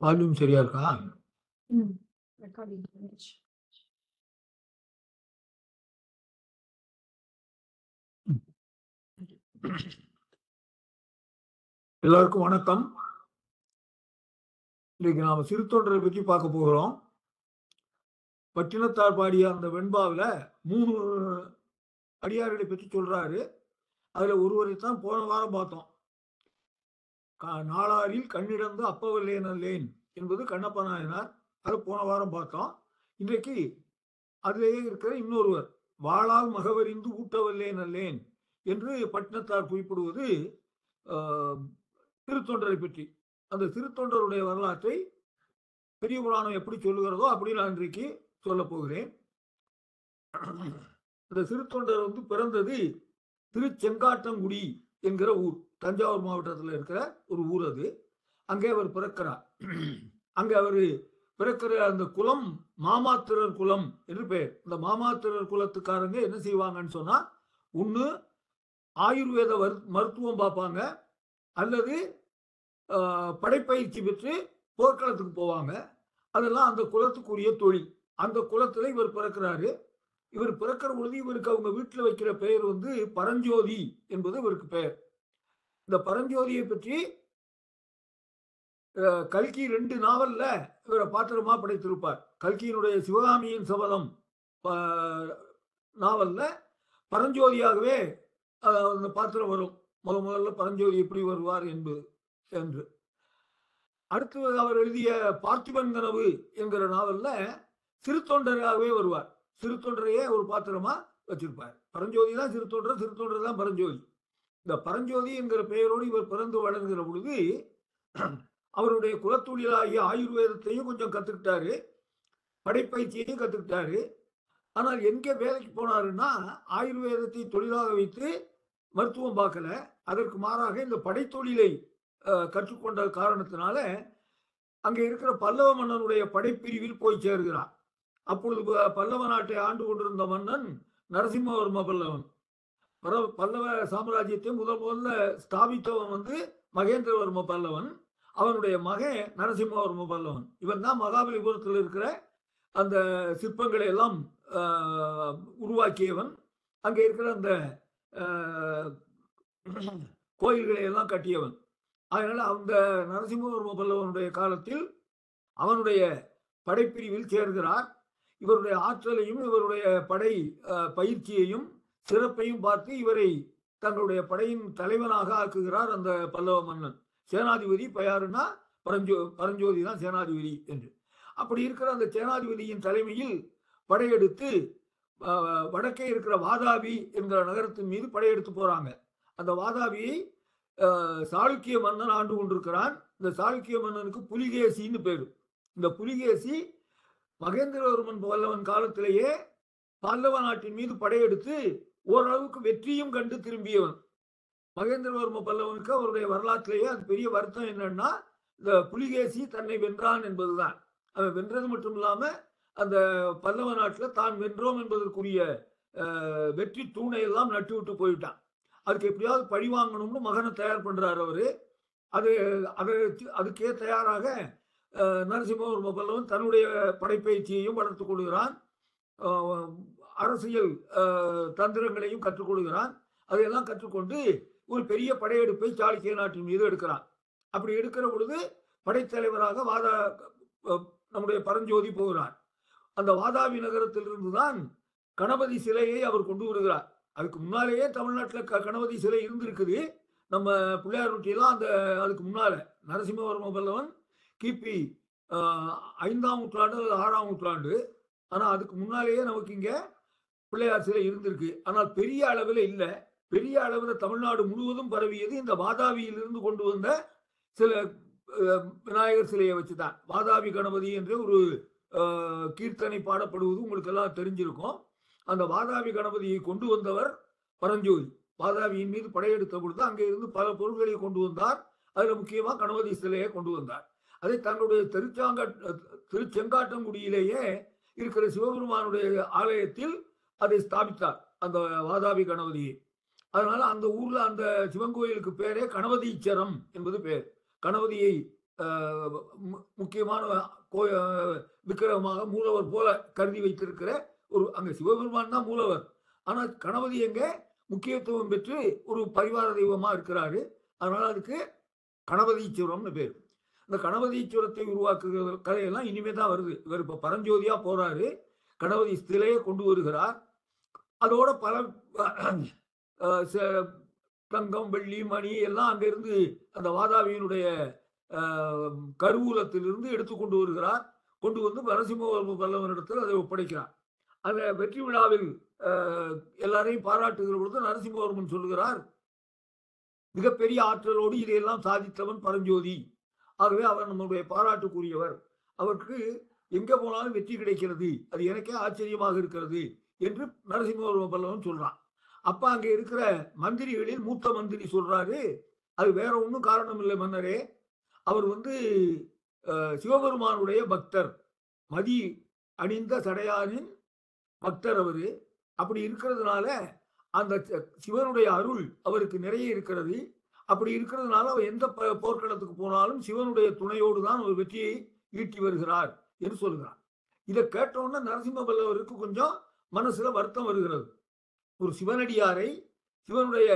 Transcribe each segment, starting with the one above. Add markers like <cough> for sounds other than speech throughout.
Volume சரியா இருக்கா? எல்லாருக்கும் வணக்கம். இன்னைக்கு நாம சிறுத்தொண்டரை பற்றி பார்க்க போகிறோம். பட்டினத்தார் பாடிய அந்த வெண்பாவில் மூணு அடியார்களை பற்றி சொல்றாரு. அதுல ஒருவரை தான் போன வாரம் பார்த்தோம். நாளாரில் கண்ணிடந்து அப்பவல்லே நல்லேன் என்பது கண்ணப்ப நாயனார் அதை போன வாரம் பார்த்தோம். இன்றைக்கு அதிலேயே இருக்கிற இன்னொருவர் வாழால் மகவறிந்து ஊட்டவல்லே நல்லேன் என்று பட்டினத்தார் குறிப்பிடுவது திருத்தொண்டரை பற்றி. அந்த திருத்தொண்டருடைய வரலாற்றை பெரிய புராணம் எப்படி சொல்லுகிறதோ அப்படி நான் இன்றைக்கு சொல்ல போகிறேன். இந்த திருத்தொண்டர் வந்து பிறந்தது திருச்செங்காட்டங்குடி என்கிற ஊர். தஞ்சாவூர் மாவட்டத்தில் இருக்கிற ஒரு ஊர் அது. அங்கே அவர் பிறக்கிறார். அங்கே அவர் பிறக்கிற அந்த குலம் மாமாத்திரர் குலம் என்று பெயர். இந்த மாமாத்திரர் குலத்துக்காரங்க என்ன செய்வாங்கன்னு சொன்னால் ஒன்று ஆயுர்வேத வரு- மருத்துவம் பார்ப்பாங்க. அல்லது படைப்பயிற்சி பெற்று போர்க்களத்துக்கு போவாங்க. அதெல்லாம் அந்த குலத்துக்குரிய தொழில். அந்த குலத்தில் இவர் பிறக்கிறாரு. இவர் பிறக்கிற பொழுது இவருக்கு அவங்க வீட்டில் வைக்கிற பெயர் வந்து பரஞ்சோதி என்பது இவருக்கு பெயர். இந்த பரஞ்சோதியை பற்றி கல்கி ரெண்டு நாவல்ல இவரை பாத்திரமா படைத்திருப்பார். கல்கியினுடைய சிவகாமியின் சபதம் நாவல்ல பரஞ்சோதியாகவே அந்த பாத்திரம் வரும். முத முதல்ல பரஞ்சோதி எப்படி வருவார் என்பது என்று. அடுத்து அவர் எழுதிய பார்த்திபன் கனவு என்கிற நாவல்ல சிறுத்தொண்டராகவே வருவார். சிறுத்தொண்டரையே ஒரு பாத்திரமா வச்சிருப்பார். பரஞ்சோதி தான் சிறுத்தொண்டர் சிறுத்தொண்டர் தான் பரஞ்சோதி. இந்த பரஞ்சோதி என்கிற பெயரோடு இவர் பிறந்து வளர்கிற பொழுது அவருடைய குலத்தொழிலாகிய ஆயுர்வேதத்தையும் கொஞ்சம் கத்துக்கிட்டாரு. படைப்பயிற்சியையும் கத்துக்கிட்டாரு. ஆனால் எங்கே வேலைக்கு போனாருன்னா ஆயுர்வேதத்தை தொழிலாக வைத்து மருத்துவம் பார்க்கல. அதற்கு மாறாக இந்த படைத்தொழிலை கற்றுக்கொண்ட காரணத்தினால அங்கே இருக்கிற பல்லவ மன்னனுடைய படைப்பிரிவில் போய் சேர்கிறார். அப்பொழுது ப- பல்லவ நாட்டை ஆண்டு கொண்டிருந்த மன்னன் நரசிம்மவர்ம பல்லவன். பர- பல்லவ சாம்ராஜ்யத்தை முதல் முதல்ல ஸ்தாபித்தவன் வந்து மகேந்திரவர்ம பல்லவன் அவனுடைய மகன் நரசிம்மவர்ம பல்லவன். இவன் தான் மகாபலிபுரத்தில் இருக்கிற அந்த சிற்பங்களை எல்லாம் உருவாக்கியவன். அங்கே இருக்கிற அந்த கோயில்களை எல்லாம் கட்டியவன். அதனால அந்த நரசிம்மவர்ம பல்லவனுடைய காலத்தில் அவனுடைய படைப்பிரிவில் சேர்கிறார். இவருடைய ஆற்றலையும் இவருடைய படை பயிற்சியையும் சிறப்பையும் பார்த்து இவரை தங்களுடைய படையின் தலைவனாக ஆக்குகிறார் அந்த பல்லவ மன்னன். சேனாதிபதி பயாருன்னா பரஞ்சோ பரஞ்சோதி தான் சேனாதிபதி என்று. அப்படி இருக்கிற அந்த சேனாதிபதியின் தலைமையில் படையெடுத்து வடக்கே இருக்கிற வாதாபி என்கிற நகரத்தின் மீது படையெடுத்து போறாங்க. அந்த வாதாபியை சாளுக்கிய மன்னன் ஆண்டு கொண்டிருக்கிறான். இந்த சாளுக்கிய மன்னனுக்கு புலிகேசின்னு பேரு. இந்த புலிகேசி மகேந்திரவர்மன் பல்லவன் காலத்திலேயே பல்லவ நாட்டின் மீது படையெடுத்து ஓரளவுக்கு வெற்றியும் கண்டு திரும்பியவன். மகேந்திரவர்ம பல்லவனுக்கு அவருடைய வரலாற்றிலேயே அது பெரிய வருத்தம் என்னன்னா இந்த புலிகேசி தன்னை வென்றான் என்பதுதான். அவன் வென்றது மட்டும் இல்லாம அந்த பல்லவ நாட்டில் தான் வென்றோம் என்பதற்குரிய வெற்றி தூணை எல்லாம் நட்டு விட்டு போயிட்டான். அதுக்கு எப்படியாவது பழி வாங்கணும்னு மகனை தயார் பண்றாரு அவரு. அது அதை அதுக்கே தயாராக நரசிம்மவர்ம பல்லவன் தன்னுடைய படைப்பயிற்சியையும் வளர்த்து கொள்கிறான். அரசியல் தந்திரங்களையும் கற்றுக்கொள்கிறான் அதையெல்லாம் கற்றுக்கொண்டு ஒரு பெரிய படையெடுப்பை சாளுக்கிய நாட்டின் மீது எடுக்கிறான். அப்படி எடுக்கிற பொழுது படைத்தலைவராக வாதா நம்முடைய பரஞ்சோதி போகிறான் அந்த வாதாபி நகரத்திலிருந்து தான் கணபதி சிலையை அவர் கொண்டு வருகிறார். அதுக்கு முன்னாலேயே தமிழ்நாட்டில் க கணபதி சிலை இருந்திருக்குது. நம்ம பிள்ளையார் ரொட்டியெல்லாம் அந்த அதுக்கு முன்னால நரசிம்மவர்ம பல்லவன் கிபி ஐந்தாம் நூற்றாண்டு அல்லது ஆறாம் நூற்றாண்டு. ஆனால் அதுக்கு முன்னாலேயே நமக்கு இங்கே பிள்ளையார் சிலை இருந்திருக்கு. ஆனால் பெரிய அளவில் இல்லை. பெரிய அளவில் தமிழ்நாடு முழுவதும் பரவியது. இந்த வாதாபியிலிருந்து கொண்டு வந்த சில விநாயகர் சிலையை வச்சு தான் வாதாபி கணபதி என்று ஒரு கீர்த்தனை பாடப்படுவது உங்களுக்கு எல்லாம் தெரிஞ்சிருக்கும். அந்த வாதாபி கணபதியை கொண்டு வந்தவர் பரஞ்சோதி. வாதாபியின் மீது படையெடுத்த பொழுது அங்கே இருந்து பல பொருட்களை கொண்டு வந்தார். அதில் முக்கியமாக கணபதி சிலையை கொண்டு வந்தார். அதை தங்களுடைய திருச்சாங்க திருச்செங்காட்டங்குடியிலேயே இருக்கிற சிவபெருமானுடைய ஆலயத்தில் அதை ஸ்தாபித்தார். அந்த வாதாபி கணபதி. அதனால அந்த ஊர்ல அந்த சிவன் கோயிலுக்கு பேரே கணபதீச்சரம் என்பது பேர். கணபதியை முக்கியமான கோ விக்கிரகமாக மூலவர் போல கருதி வைத்திருக்கிற ஒரு அங்க சிவபெருமான் தான் மூலவர். ஆனா கணபதி எங்க? முக்கியத்துவம் பெற்று ஒரு பரிவார தெய்வமா இருக்கிறாரு. அதனால அதுக்கு கணபதீச்சுரம்னு பேர். இந்த கணபதீச்சுரத்தை உருவாக்குகிற கதையெல்லாம் இனிமே தான் வருது. இவர் இப்ப பரஞ்சோதியா போறாரு. கணபதி சிலையை கொண்டு வருகிறார். அதோட பல ச- தங்கம் வெள்ளி மணி எல்லாம் அங்கிருந்து அந்த வாதாபியினுடைய கருவூலத்திலிருந்து எடுத்து கொண்டு வருகிறார். கொண்டு வந்து நரசிம்ம பல்லவனிடத்தில் அதை ஒப்படைக்கிறார். அந்த வெற்றி விழாவில் எல்லாரையும் பாராட்டுகிற பொழுது நரசிம்மவர்மன் சொல்லுகிறார் மிகப்பெரிய ஆற்றலோடு இதையெல்லாம் சாதித்தவன் பரஞ்சோதி. ஆகவே அவர் நம்முடைய பாராட்டுக்குரியவர். அவருக்கு எங்கே போனாலும் வெற்றி கிடைக்கிறது. அது எனக்கே ஆச்சரியமாக இருக்கிறது. என்று நரசிம்மவர்ம பல்லவன் சொல்றான். அப்ப அங்க இருக்கிற மந்திரிகளில் மூத்த மந்திரி சொல்றாரு அது வேற ஒன்றும் காரணம் இல்லை மன்னரே. அவர் வந்து சிவபெருமானுடைய பக்தர் மதி அணிந்த சடையானின் பக்தர் அவரு. அப்படி இருக்கிறதுனால அந்த சிவனுடைய அருள் அவருக்கு நிறைய இருக்கிறது. அப்படி இருக்கிறதுனால அவர் எந்த போர்க்களத்துக்கு போனாலும் சிவனுடைய துணையோடு தான் அவர் வெற்றியை ஈட்டி வருகிறார் என்று சொல்கிறார் இதை கேட்டோன்னா நரசிம்ம பல்லவருக்கு கொஞ்சம் மனசுல வருத்தம் வருகிறது. ஒரு சிவனடியாரை சிவனுடைய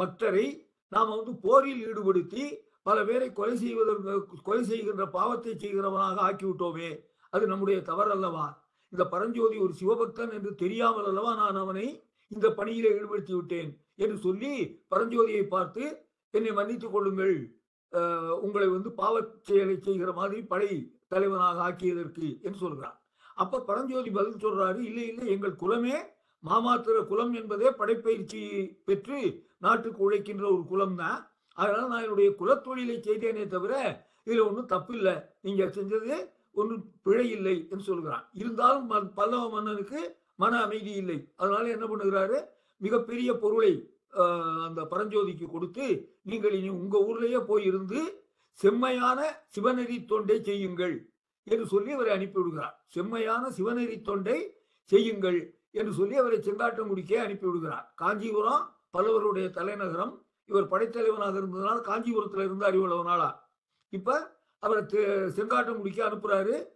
பக்தரை நாம் வந்து போரில் ஈடுபடுத்தி பல பேரை கொலை செய்வதற்கு கொலை செய்கின்ற பாவத்தை செய்கிறவனாக ஆக்கிவிட்டோமே. அது நம்முடைய தவறல்லவா? இந்த பரஞ்சோதி ஒரு சிவபக்தன் என்று தெரியாமல் அல்லவா நான் அவனை இந்த பணியிலே ஈடுபடுத்தி விட்டேன் என்று சொல்லி பரஞ்சோதியை பார்த்து என்னை மன்னித்துக் கொள்ளுங்கள். உங்களை வந்து பாவச் செயலை செய்கிற மாதிரி படை தலைவனாக ஆக்கியதற்கு என்று சொல்கிறார். அப்ப பரஞ்சோதி பதில் சொல்றாரு இல்லை இல்லை எங்கள் குலமே மாமாத்திர குலம் என்பதே படைப்பயிற்சி பெற்று நாட்டுக்கு உழைக்கின்ற ஒரு குலம் தான் அதனால நான் என்னுடைய குலத்தொழிலை செய்தேனே தவிர இதுல ஒன்றும் தப்பு இல்லை. நீங்க செஞ்சது ஒன்றும் பிழை இல்லை என்று சொல்கிறான் இருந்தாலும் ம- பல்லவ மன்னனுக்கு மன அமைதி இல்லை. அதனால என்ன பண்ணுகிறாரு? மிகப்பெரிய பொருளை அந்த பரஞ்சோதிக்கு கொடுத்து நீங்கள் இனி உங்க ஊர்லயே போய் இருந்து செம்மையான சிவநெறி தொண்டை செய்யுங்கள். என்று சொல்லி அவரை அனுப்பிவிடுகிறார் செம்மையான சிவநெறி தொண்டை செய்யுங்கள் என்று சொல்லி அவரை செங்காட்டங்குடிக்கே அனுப்பிவிடுகிறார் காஞ்சிபுரம் பல்லவருடைய தலைநகரம். இவர் படைத்தலைவனாக இருந்ததுனால காஞ்சிபுரத்துல இருந்து அறிவுள்ளவ நாளா இப்ப அவரை தெ- செங்காட்டங்குடிக்கு அனுப்புறாரு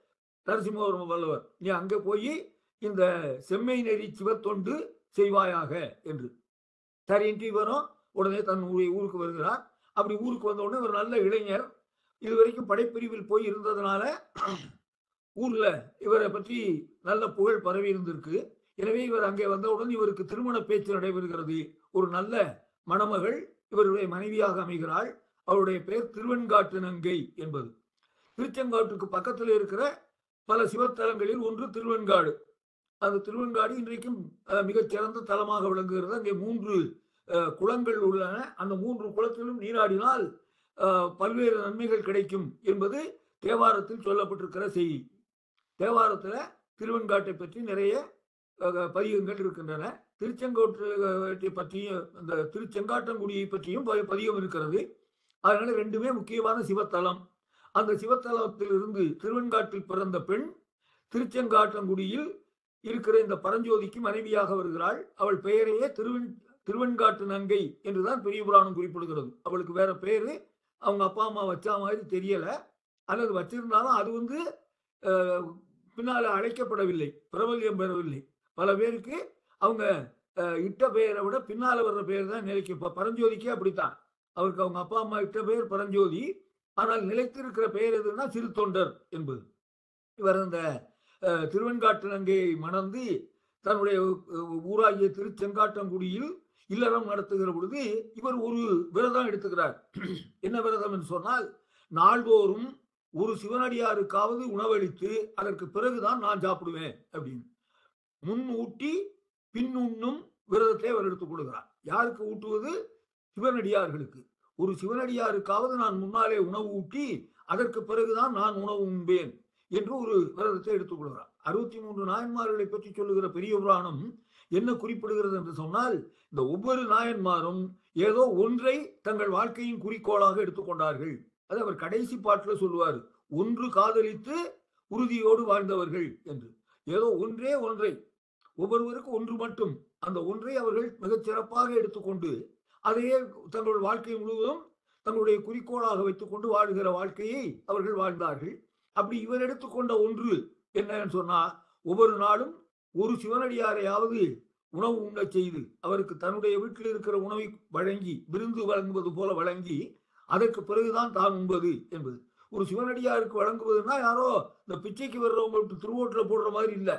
நரசிம்மவர்ம பல்லவர். நீ அங்க போய் இந்த செம்மை நெறி சிவத்தொண்டு செய்வாயாக என்று. சரின்ட்டு இவரும் உடனே தன்னுடைய ஊருக்கு வருகிறார். அப்படி ஊருக்கு வந்த உடனே ஒரு நல்ல இளைஞர். இதுவரைக்கும் படைப்பிரிவில் போய் இருந்ததுனால ஊரில் இவரை பற்றி நல்ல புகழ் பரவி இருந்திருக்கு. எனவே இவர் அங்கே வந்தவுடன் இவருக்கு திருமண பேச்சு நடைபெறுகிறது. ஒரு நல்ல மணமகள் இவருடைய மனைவியாக அமைகிறாள். அவருடைய பெயர் திருவெண்காட்டு நங்கை என்பது. திருச்செங்காட்டுக்கு பக்கத்தில் இருக்கிற பல சிவத்தலங்களில் ஒன்று திருவெண்காடு. அந்த திருவெண்காடு இன்றைக்கும் மிகச்சிறந்த மிகச் சிறந்த தலமாக விளங்குகிறது. அங்கே மூன்று குளங்கள் உள்ளன. அந்த மூன்று குளத்திலும் நீராடினால் பல்வேறு நன்மைகள் கிடைக்கும் என்பது தேவாரத்தில் சொல்லப்பட்டிருக்கிற செய்தி. தேவாரத்தில் திருவெண்காட்டை பற்றி நிறைய பதிகங்கள் இருக்கின்றன. திருச்செங்கோட்டை பற்றியும் அந்த திருச்செங்காட்டங்குடியை பற்றியும் பதிகம் இருக்கிறது. அதனால ரெண்டுமே முக்கியமான சிவத்தலம். அந்த சிவத்தலத்திலிருந்து திருவெண்காட்டில் பிறந்த பெண் திருச்செங்காட்டங்குடியில் இருக்கிற இந்த பரஞ்சோதிக்கு மனைவியாக வருகிறாள். அவள் பெயரையே திருவெண் திருவெண்காட்டு நங்கை என்றுதான் பெரிய புராணம் குறிப்பிடுகிறது. அவளுக்கு வேற பெயரு அவங்க அப்பா அம்மா வச்சா மாதிரி தெரியலை. அல்லது வச்சிருந்தாலும் அது வந்து பின்னால் அழைக்கப்படவில்லை. பிரபல்யம் பெறவில்லை. பல பேருக்கு அவங்க இட்ட பெயரை விட பின்னால் வர்ற பெயர் தான் நிலைக்கும் இப்போ பரஞ்சோதிக்கே அப்படித்தான். அவருக்கு அவங்க அப்பா அம்மா இட்ட பெயர் பரஞ்சோதி. ஆனால் நிலைத்திருக்கிற பெயர் எதுன்னா சிறு தொண்டர் என்பது. இவர் அந்த திருவெண்காட்டு நங்கையை மணந்து தன்னுடைய ஊராகிய திருச்செங்காட்டங்குடியில் இல்லறம் நடத்துகிற பொழுது இவர் ஒரு விரதம் எடுத்துக்கிறார். <clears throat> என்ன விரதம் என்று சொன்னால் நாள்தோறும் ஒரு சிவனடியாருக்காவது உணவளித்து அதற்கு பிறகுதான் நான் சாப்பிடுவேன் அப்படின்னு. முன் ஊட்டி பின் உண்ணும் விரதத்தை அவர் எடுத்துக் கொள்கிறார். யாருக்கு ஊட்டுவது? சிவனடியார்களுக்கு. ஒரு சிவனடியாருக்காவது நான் முன்னாலே உணவு ஊட்டி அதற்கு பிறகுதான் நான் உணவு உண்பேன் என்று ஒரு விரதத்தை எடுத்துக் கொள்கிறார். அறுபத்தி மூன்று நாயன்மார்களை பற்றி சொல்லுகிற பெரிய புராணம் என்ன குறிப்பிடுகிறது என்று சொன்னால் இந்த ஒவ்வொரு நாயன்மாரும் ஏதோ ஒன்றை தங்கள் வாழ்க்கையின் குறிக்கோளாக எடுத்துக்கொண்டார்கள் அது அவர் கடைசி பாட்டில் சொல்லுவார் ஒன்று காதலித்து உறுதியோடு வாழ்ந்தவர்கள் என்று. ஏதோ ஒன்றே ஒன்றை ஒவ்வொருவருக்கும் ஒன்று மட்டும் அந்த ஒன்றை அவர்கள் மிகச் சிறப்பாக எடுத்துக்கொண்டு அதையே தங்கள் வாழ்க்கை முழுவதும் தங்களுடைய குறிக்கோளாக வைத்துக்கொண்டு வாழ்கிற வாழ்க்கையை அவர்கள் வாழ்ந்தார்கள். அப்படி இவர் எடுத்துக்கொண்ட ஒன்று என்னன்னு சொன்னா ஒவ்வொரு நாளும் ஒரு சிவனடியாரையாவது உணவு உண்ணச் செய்து அவருக்கு தன்னுடைய வீட்டில் இருக்கிற உணவை வழங்கி விருந்து வழங்குவது போல வழங்கி அதற்கு பிறகுதான் தான் உண்பது என்பது. ஒரு சிவனடியாருக்கு வழங்குவதுன்னா யாரோ இந்த பிச்சைக்கு வர்றவங்களுக்கு திருவோட்டில் போடுற மாதிரி இல்லை.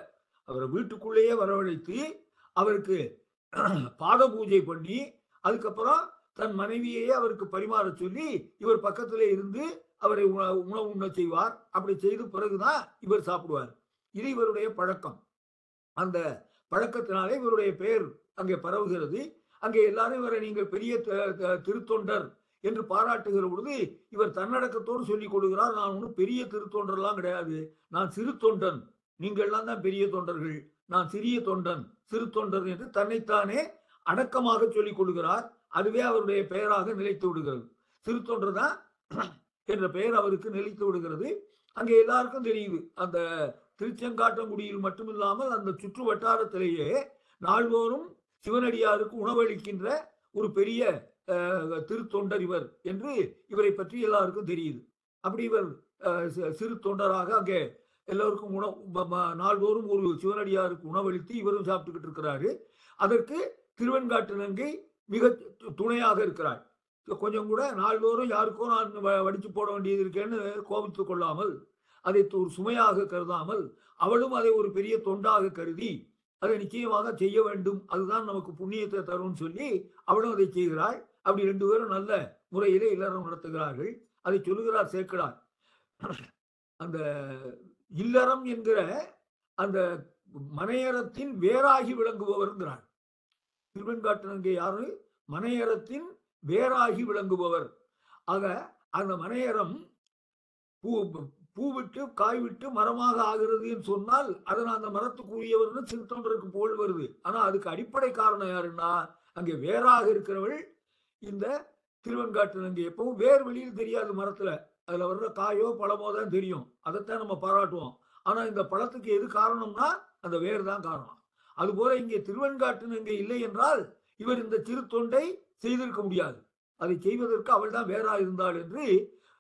அவரை வீட்டுக்குள்ளேயே வரவழைத்து அவருக்கு <clears throat> பாத பூஜை பண்ணி அதுக்கப்புறம் தன் மனைவியையே அவருக்கு பரிமாற சொல்லி இவர் பக்கத்திலே இருந்து அவரை உண- உணவு உண்ண செய்வார். அப்படி செய்த பிறகுதான் இவர் சாப்பிடுவார். இது இவருடைய பழக்கம். அந்த பழக்கத்தினாலே இவருடைய பெயர் அங்கே பரவுகிறது. அங்கே எல்லாரும் இவரை நீங்கள் பெரிய த- திருத்தொண்டர் என்று பாராட்டுகிற பொழுது இவர் தன்னடக்கத்தோடு சொல்லிக் கொடுக்கிறார் நான் ஒன்றும் பெரிய திருத்தொண்டர்லாம் கிடையாது. நான் சிறு தொண்டன். நீங்கள்லாம் தான் பெரிய தொண்டர்கள். நான் சிறிய தொண்டன் சிறு தொண்டர் என்று தன்னைத்தானே அடக்கமாக சொல்லிக் கொடுக்கிறார் அதுவே அவருடைய பெயராக நிலைத்து விடுகிறது. சிறு தொண்டர் தான் என்ற பெயர் அவருக்கு நிலைத்து விடுகிறது. அங்கே எல்லாருக்கும் தெரியுது. அந்த திருச்செங்காட்டங்குடியில் மட்டுமில்லாமல் அந்த சுற்று வட்டாரத்திலேயே நாள்தோறும் சிவனடியாருக்கு உணவளிக்கின்ற ஒரு பெரிய திருத்தொண்டர் இவர் என்று இவரை பற்றி எல்லாருக்கும் தெரியுது. அப்படி இவர் சிறு தொண்டராக அங்கே எல்லோருக்கும் உணவு நாள்தோறும் ஒரு சிவனடியாருக்கு உணவளித்து இவரும் சாப்பிட்டுக்கிட்டு இருக்கிறாரு. அதற்கு திருவெண்காட்டு நங்கை மிக துணையாக இருக்கிறார் கொஞ்சம் கூட நாள்தோறும் யாருக்கோ நான் வ- வடிச்சு போட வேண்டியது இருக்கேன்னு கோபித்துக் கொள்ளாமல் அதை ஒரு சுமையாக கருதாமல் அவளும் அதை ஒரு பெரிய தொண்டாக கருதி அதை நிச்சயமாக செய்ய வேண்டும். அதுதான் நமக்கு புண்ணியத்தை தரும்னு சொல்லி அவளும் அதை செய்கிறாள். அப்படி ரெண்டு பேரும் நல்ல முறையிலே இல்லறம் நடத்துகிறார்கள். அதை சொல்லுகிறார் சேர்க்கிறார் அந்த இல்லறம் என்கிற அந்த மனையறத்தின் வேறாகி விளங்குபவர்ங்கிறார். திருவெண்காட்டு அங்கே யாரு? மனையறத்தின் வேறாகி விளங்குபவர். ஆக அந்த மனையறம் பூ பூ விட்டு காய் விட்டு மரமாக ஆகிறதுன்னு சொன்னால் அதன் அந்த மரத்துக்கு உரியவர்னு சிறுத்தொண்டருக்கு போல் வருது. ஆனா அதுக்கு அடிப்படை காரணம் யாருன்னா அங்கே வேறாக இருக்கிறவள் இந்த திருவெண்காட்டு அங்கே எப்பவும் வேர் வெளியில் தெரியாது மரத்துல. அதுல வர்ற காயோ பழமோ தான் தெரியும். அதைத்தான் நம்ம பாராட்டுவோம். ஆனா இந்த பழத்துக்கு எது காரணம்னா அந்த வேர் தான் காரணம். அதுபோல இங்கே திருவெண்காட்டு அங்கே இல்லை என்றால் இவர் இந்த திருத்தொண்டை செய்திருக்க முடியாது. அதை செய்வதற்கு அவள் தான் வேறா இருந்தாள் என்று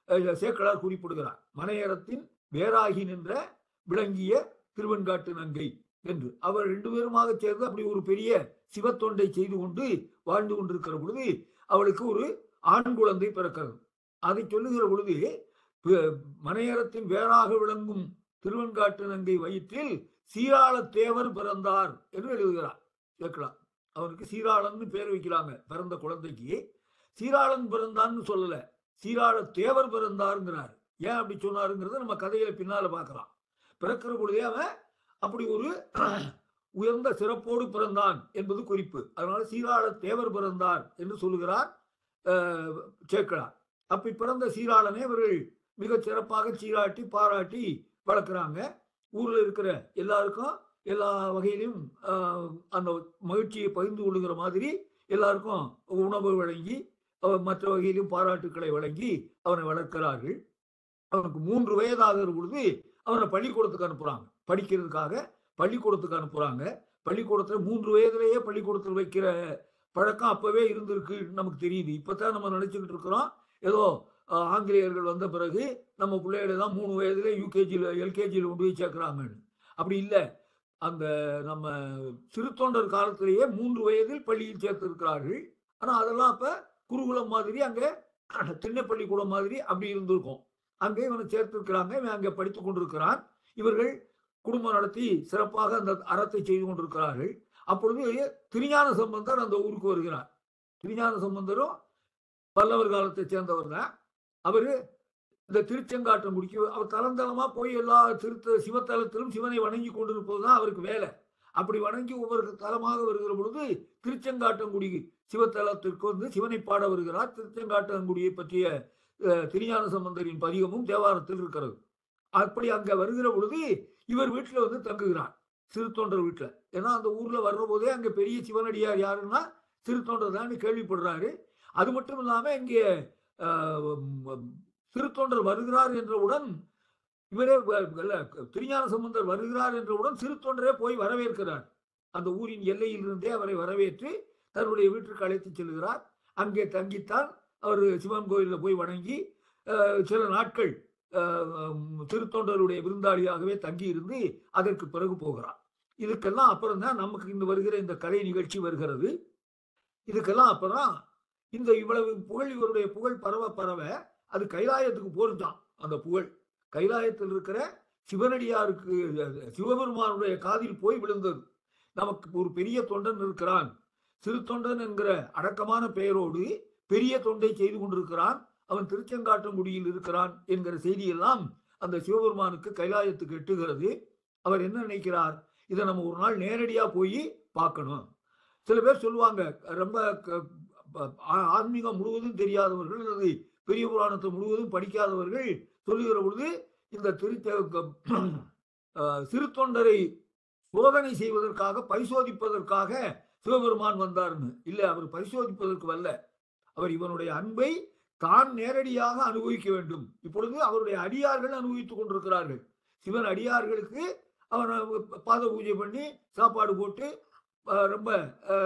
சேக்கலார் குறிப்பிடுகிறார். மனையறத்தின் வேறாகி நின்ற விளங்கிய திருவெண்காட்டு நங்கை என்று. அவர் ரெண்டு பேருமாக சேர்ந்து அப்படி ஒரு பெரிய சிவத்தொண்டை செய்து கொண்டு வாழ்ந்து கொண்டிருக்கிற பொழுது அவளுக்கு ஒரு ஆண் குழந்தை பிறக்கிறது. அதை சொல்லுகிற பொழுது ப- மனையறத்தின் வேறாக விளங்கும் திருவெண்காட்டு நங்கை வயிற்றில் சீராள தேவர் பிறந்தார் என்று எழுதுகிறார் கேட்கலாம் அவருக்கு சீராளன்னு பேர் வைக்கிறாங்க பிறந்த குழந்தைக்கு. சீராளன் பிறந்தான்னு சொல்லலை. சீராட தேவர் பிறந்தாருங்கிறார். ஏன் அப்படி சொன்னாருங்கிறத நம்ம கதையில பின்னால பார்க்கலாம். பிறக்கிற பொழுதே அவன் அப்படி ஒரு உயர்ந்த சிறப்போடு பிறந்தான் என்பது குறிப்பு. அதனால சீராள தேவர் பிறந்தார் என்று சொல்லுகிறார் அஹ், அப்படி பிறந்த சீராளனை இவர்கள் மிக சிறப்பாக சீராட்டி பாராட்டி வளர்க்குறாங்க. ஊர்ல இருக்கிற எல்லாருக்கும் எல்லா வகையிலும் அந்த மகிழ்ச்சியை பகிர்ந்து கொள்ளுகிற மாதிரி எல்லாருக்கும் உணவு வழங்கி மற்ற வகையிலும் பாராட்டுக்களை வழங்கி அவனை வளர்க்கிறார்கள். அவனுக்கு மூன்று வயதாகிற பொழுது அவனை பள்ளிக்கூடத்துக்கு அனுப்புறாங்க. படிக்கிறதுக்காக பள்ளிக்கூடத்துக்கு அனுப்புறாங்க. பள்ளிக்கூடத்துல மூன்று வயதிலேயே பள்ளிக்கூடத்தில் வைக்கிற பழக்கம் அப்பவே இருந்திருக்கு நமக்கு தெரியுது. இப்பதான் நம்ம நினைச்சுக்கிட்டு இருக்கிறோம். ஏதோ ஆங்கிலேயர்கள் வந்த பிறகு நம்ம பிள்ளைகளை தான் மூணு வயதுல யூகேஜியில் எல்கேஜியில் கொண்டு போய் சேர்க்குறாங்கன்னு. அப்படி இல்லை. அந்த நம்ம சிறுத்தொண்டர் காலத்திலேயே மூன்று வயதில் பள்ளியில் சேர்த்திருக்கிறார்கள். ஆனால் அதெல்லாம் அப்போ குருகுலம் மாதிரி அங்கே சின்ன <clears throat> பள்ளிக்கூடம் மாதிரி அப்படி இருந்திருக்கும். அங்கே இவனை சேர்த்திருக்கிறாங்க. இவன் அங்கே படித்து கொண்டிருக்கிறான். இவர்கள் குடும்பம் நடத்தி சிறப்பாக அந்த அறத்தை செய்து கொண்டிருக்கிறார்கள். அப்பொழுது திருஞான சம்பந்தர் அந்த ஊருக்கு வருகிறார். திருஞான சம்பந்தரும் பல்லவர் காலத்தை சேர்ந்தவர் தான். அவர் இந்த திருச்செங்காட்டங்குடிக்கு அவர் தளந்தளமா போய் எல்லா திருத்த சிவத்தலத்திலும் சிவனை வணங்கி கொண்டிருப்பது தான் அவருக்கு வேலை. அப்படி வணங்கி ஒவ்வொரு தலமாக வருகிற பொழுது திருச்செங்காட்டங்குடி சிவத்தலத்திற்கு வந்து சிவனை பாட வருகிறார். திருச்செங்காட்டங்குடியை பற்றிய திருஞான சம்பந்தரின் பதிகமும் தேவாரத்தில் இருக்கிறது. அப்படி அங்க வருகிற பொழுது இவர் வீட்டுல வந்து தங்குகிறார். சிறுத்தொண்டர் வீட்டுல. ஏன்னா அந்த ஊர்ல வர்ற போதே அங்க பெரிய சிவனடியார் யாருன்னா சிறுத்தொண்டர் தான் கேள்விப்படுறாரு. அது மட்டும் இல்லாம இங்கே ஆஹ், சிறுத்தொண்டர் வருகிறார் என்றவுடன் இவரே திருஞான சம்பந்தர் வருகிறார் என்றவுடன் சிறுத்தொண்டரே போய் வரவேற்கிறார். அந்த ஊரின் எல்லையிலிருந்தே அவரை வரவேற்று தன்னுடைய வீட்டிற்கு அழைத்து செல்கிறார். அங்கே தங்கித்தான் அவர் சிவன் கோயிலில் போய் வணங்கி சில நாட்கள் திருத்தொண்டருடைய விருந்தாளியாகவே தங்கியிருந்து அதற்கு பிறகு போகிறார். இதுக்கெல்லாம் அப்புறம் தான் நமக்கு இந்த வருகிற இந்த கலை நிகழ்ச்சி வருகிறது. இதுக்கெல்லாம் அப்புறம் இந்த இவ்வளவு புகழ் இவருடைய புகழ் பரவ பரவ அது கைலாயத்துக்கு போருச்சான் அந்த புகழ். கைலாயத்தில் இருக்கிற சிவனடியாருக்கு சிவபெருமானுடைய காதில் போய் விழுந்தது. நமக்கு ஒரு பெரிய தொண்டன் இருக்கிறான். சிறு தொண்டன் என்கிற அடக்கமான பெயரோடு பெரிய தொண்டை செய்து கொண்டிருக்கிறான். அவன் திருச்செங்காட்டங்குடியில் இருக்கிறான் என்கிற செய்தியெல்லாம் அந்த சிவபெருமானுக்கு கைலாயத்துக்கு எட்டுகிறது அவர் என்ன நினைக்கிறார்? இதை நம்ம ஒரு நாள் நேரடியாக போய் பார்க்கணும். சில பேர் சொல்லுவாங்க ரொம்ப க- ப- ஆ- ஆன்மீகம் முழுவதும் தெரியாதவர்கள் அல்லது பெரிய புராணத்தை முழுவதும் படிக்காதவர்கள் சொல்லுகிற பொழுது இந்த திருத்த <clears throat> சிறு தொண்டரை சோதனை செய்வதற்காக பரிசோதிப்பதற்காக சிவபெருமான் வந்தார்னு. இல்லை அவர் பரிசோதிப்பதற்கு வல்ல. அவர் இவனுடைய அன்பை தான் நேரடியாக அனுபவிக்க வேண்டும். இப்பொழுது அவருடைய அடியார்கள் அனுபவித்துக் கொண்டிருக்கிறார்கள். சிவன் அடியார்களுக்கு அவன் பாத பூஜை பண்ணி சாப்பாடு போட்டு ரொம்ப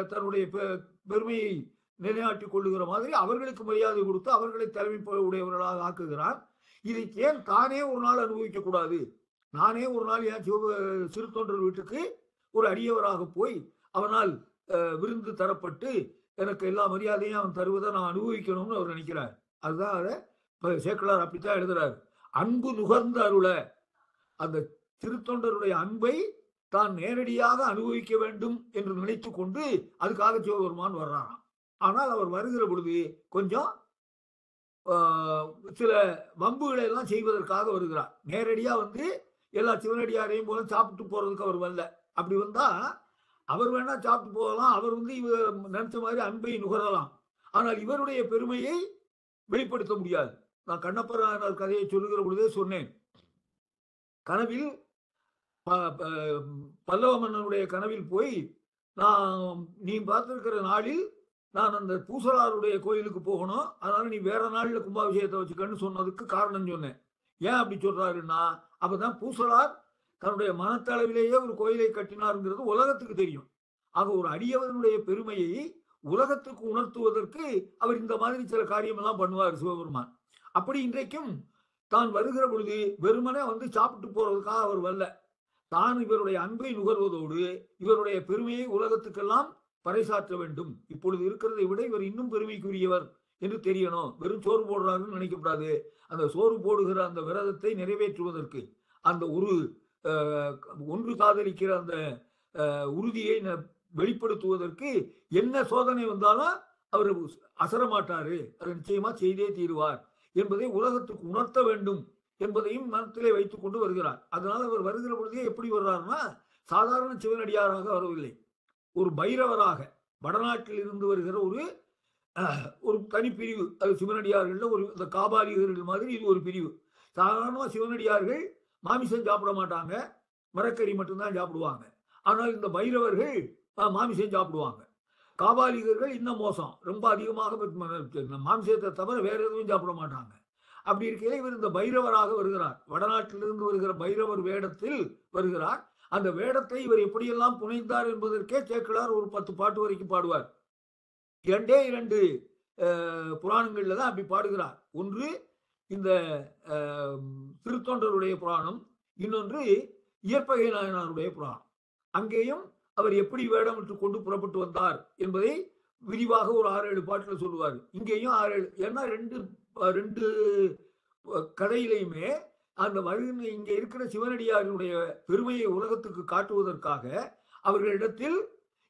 தன்னுடைய பெ- பெருமையை நிலைநாட்டி கொள்ளுகிற மாதிரி அவர்களுக்கு மரியாதை கொடுத்து அவர்களை தலைமை உடையவர்களாக ஆக்குகிறான். இதை ஏன் தானே ஒரு நாள் அனுபவிக்க கூடாது? நானே ஒரு நாள் என் சிவ சிறு தொண்டர் வீட்டுக்கு ஒரு அடியவராக போய் அவனால் விருந்து தரப்பட்டு எனக்கு எல்லா மரியாதையும் அவன் தருவதை நான் அனுபவிக்கணும்னு அவர் நினைக்கிறார். அதுதான் அதை சேக்கலார் அப்படித்தான் எழுதுறார். அன்பு நுகர்ந்த அருள. அந்த திருத்தொண்டருடைய அன்பை தான் நேரடியாக அனுபவிக்க வேண்டும் என்று நினைத்து கொண்டு அதுக்காக சிவபெருமான் வர்றாராம். ஆனால் அவர் வருகிற பொழுது கொஞ்சம் சில வம்புகளை எல்லாம் செய்வதற்காக வருகிறார். நேரடியாக வந்து எல்லா சிவனடியாரையும் போல சாப்பிட்டு போறதுக்கு அவர் வரல. அப்படி வந்தால் அவர் வேணா சாப்பிட்டு போகலாம். அவர் வந்து இவ நினைச்ச மாதிரி அன்பை நுகரலாம். ஆனால் இவருடைய பெருமையை வெளிப்படுத்த முடியாது. நான் கண்ணப்பராயனர் கதையை சொல்லுகிற பொழுதே சொன்னேன். கனவில் ப- ப- பல்லவ மன்னனுடைய கனவில் போய் நான் நீ பார்த்துருக்கிற நாளில் நான் அந்த பூசலாருடைய கோயிலுக்கு போகணும். அதனால நீ வேற நாளில் கும்பாபிஷேகத்தை வச்சுக்கன்னு சொன்னதுக்கு காரணம் சொன்னேன். ஏன் அப்படி சொல்றாருன்னா அப்பதான் பூசலார் தன்னுடைய மனத்தளவிலேயே ஒரு கோயிலை கட்டினாருங்கிறது உலகத்துக்கு தெரியும். ஆக ஒரு அடியவனுடைய பெருமையை உலகத்துக்கு உணர்த்துவதற்கு அவர் இந்த மாதிரி சில காரியமெல்லாம் பண்ணுவார் சிவபெருமான். அப்படி இன்றைக்கும் தான் வருகிற பொழுது வெறுமனே வந்து சாப்பிட்டு போறதுக்காக அவர் வரல. தான் இவருடைய அன்பை நுகர்வதோடு இவருடைய பெருமையை உலகத்துக்கெல்லாம் பறைசாற்ற வேண்டும். இப்பொழுது இருக்கிறதை விட இவர் இன்னும் பெருமைக்குரியவர் என்று தெரியணும். வெறும் சோறு போடுறாருன்னு நினைக்கக்கூடாது அந்த சோறு போடுகிற அந்த விரதத்தை நிறைவேற்றுவதற்கு அந்த ஒரு ஒன்று சாதரிக்கிற அந்த உறுதியை ந- வெளிப்படுத்துவதற்கு என்ன சோதனை வந்தாலும் அவர் அசரமாட்டாரு. அதை நிச்சயமா செய்தே தீருவார் என்பதை உலகத்துக்கு உணர்த்த வேண்டும் என்பதையும் மனத்திலே வைத்துக் கொண்டு வருகிறார். அதனால அவர் வருகிற பொழுதே எப்படி வர்றாருன்னா சாதாரண சிவனடியாராக வரவில்லை. ஒரு பைரவராக வடநாட்டில் இருந்து வருகிற ஒரு ஒரு தனிப்பிரிவு அது சிவனடியார்களில் ஒரு இந்த காபாலிகர்கள் மாதிரி இது ஒரு பிரிவு. சாதாரணமாக சிவனடியார்கள் மாமிசம் சாப்பிட மாட்டாங்க. மரக்கறி மட்டும்தான் சாப்பிடுவாங்க. ஆனால் இந்த பைரவர்கள் மாமிசம் சாப்பிடுவாங்க. காபாலிகர்கள் இன்னும் மோசம். ரொம்ப அதிகமாக மாமிசத்தை தவிர வேற எதுவும் சாப்பிட மாட்டாங்க. அப்படி இருக்கையில இவர் இந்த பைரவராக வருகிறார். வடநாட்டிலிருந்து வருகிற பைரவர் வேடத்தில் வருகிறார். அந்த வேடத்தை இவர் எப்படியெல்லாம் புனைந்தார் என்பதற்கே சேக்கிழார் ஒரு பத்து பாட்டு வரைக்கும் பாடுவார். இரண்டே இரண்டு புராணங்கள்ல தான் அப்படி பாடுகிறார். ஒன்று இந்த திருத்தொண்டருடைய புராணம் இன்னொன்று இயற்பகை நாயனாருடைய புராணம். அங்கேயும் அவர் எப்படி வேடமிட்டு கொண்டு புறப்பட்டு வந்தார் என்பதை விரிவாக ஒரு ஆறு ஏழு பாட்டில் சொல்லுவார். இங்கேயும் ஆறு ஏழு ஏன்னா ரெண்டு ரெண்டு கதையிலையுமே அந்த வருகின்ற இங்கே இருக்கிற சிவனடியாரினுடைய பெருமையை உலகத்துக்கு காட்டுவதற்காக அவர்களிடத்தில்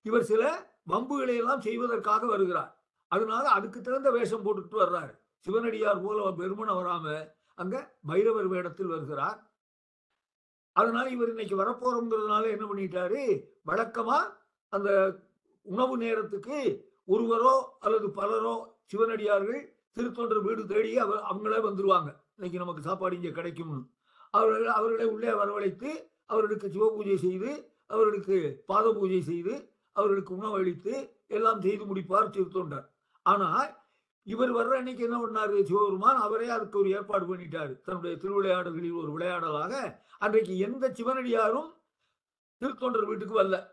இவர் சில வம்புகளை எல்லாம் செய்வதற்காக வருகிறார். அதனால அதுக்கு தகுந்த வேஷம் போட்டுக்கிட்டு வர்றாரு. சிவனடியார் போல பெருமனை வராம அங்க பைரவர் வேடத்தில் வருகிறார். அதனால இவர் இன்னைக்கு வரப்போறோங்கிறதுனால என்ன பண்ணிட்டாரு? வழக்கமா அந்த உணவு நேரத்துக்கு ஒருவரோ அல்லது பலரோ சிவனடியார்கள் திருத்தொண்டர் வீடு தேடி அவர் அவங்களே வந்துருவாங்க. இன்னைக்கு நமக்கு சாப்பாடு இங்கே கிடைக்கும்னு. அவர்கள் அவர்களை உள்ளே வரவழைத்து அவர்களுக்கு சிவ பூஜை செய்து அவர்களுக்கு பாத பூஜை செய்து அவர்களுக்கு உணவளித்து எல்லாம் செய்து முடிப்பார் திருத்தொண்டர். ஆனால் இவர் வர்ற அன்னைக்கு என்ன பண்ணார்? சிவபெருமான் அவரே அதுக்கு ஒரு ஏற்பாடு பண்ணிட்டார். தன்னுடைய திருவிளையாடல்களில் ஒரு விளையாடலாக அன்றைக்கு எந்த சிவனடியாரும் திருத்தொண்டர் வீட்டுக்கு வரல.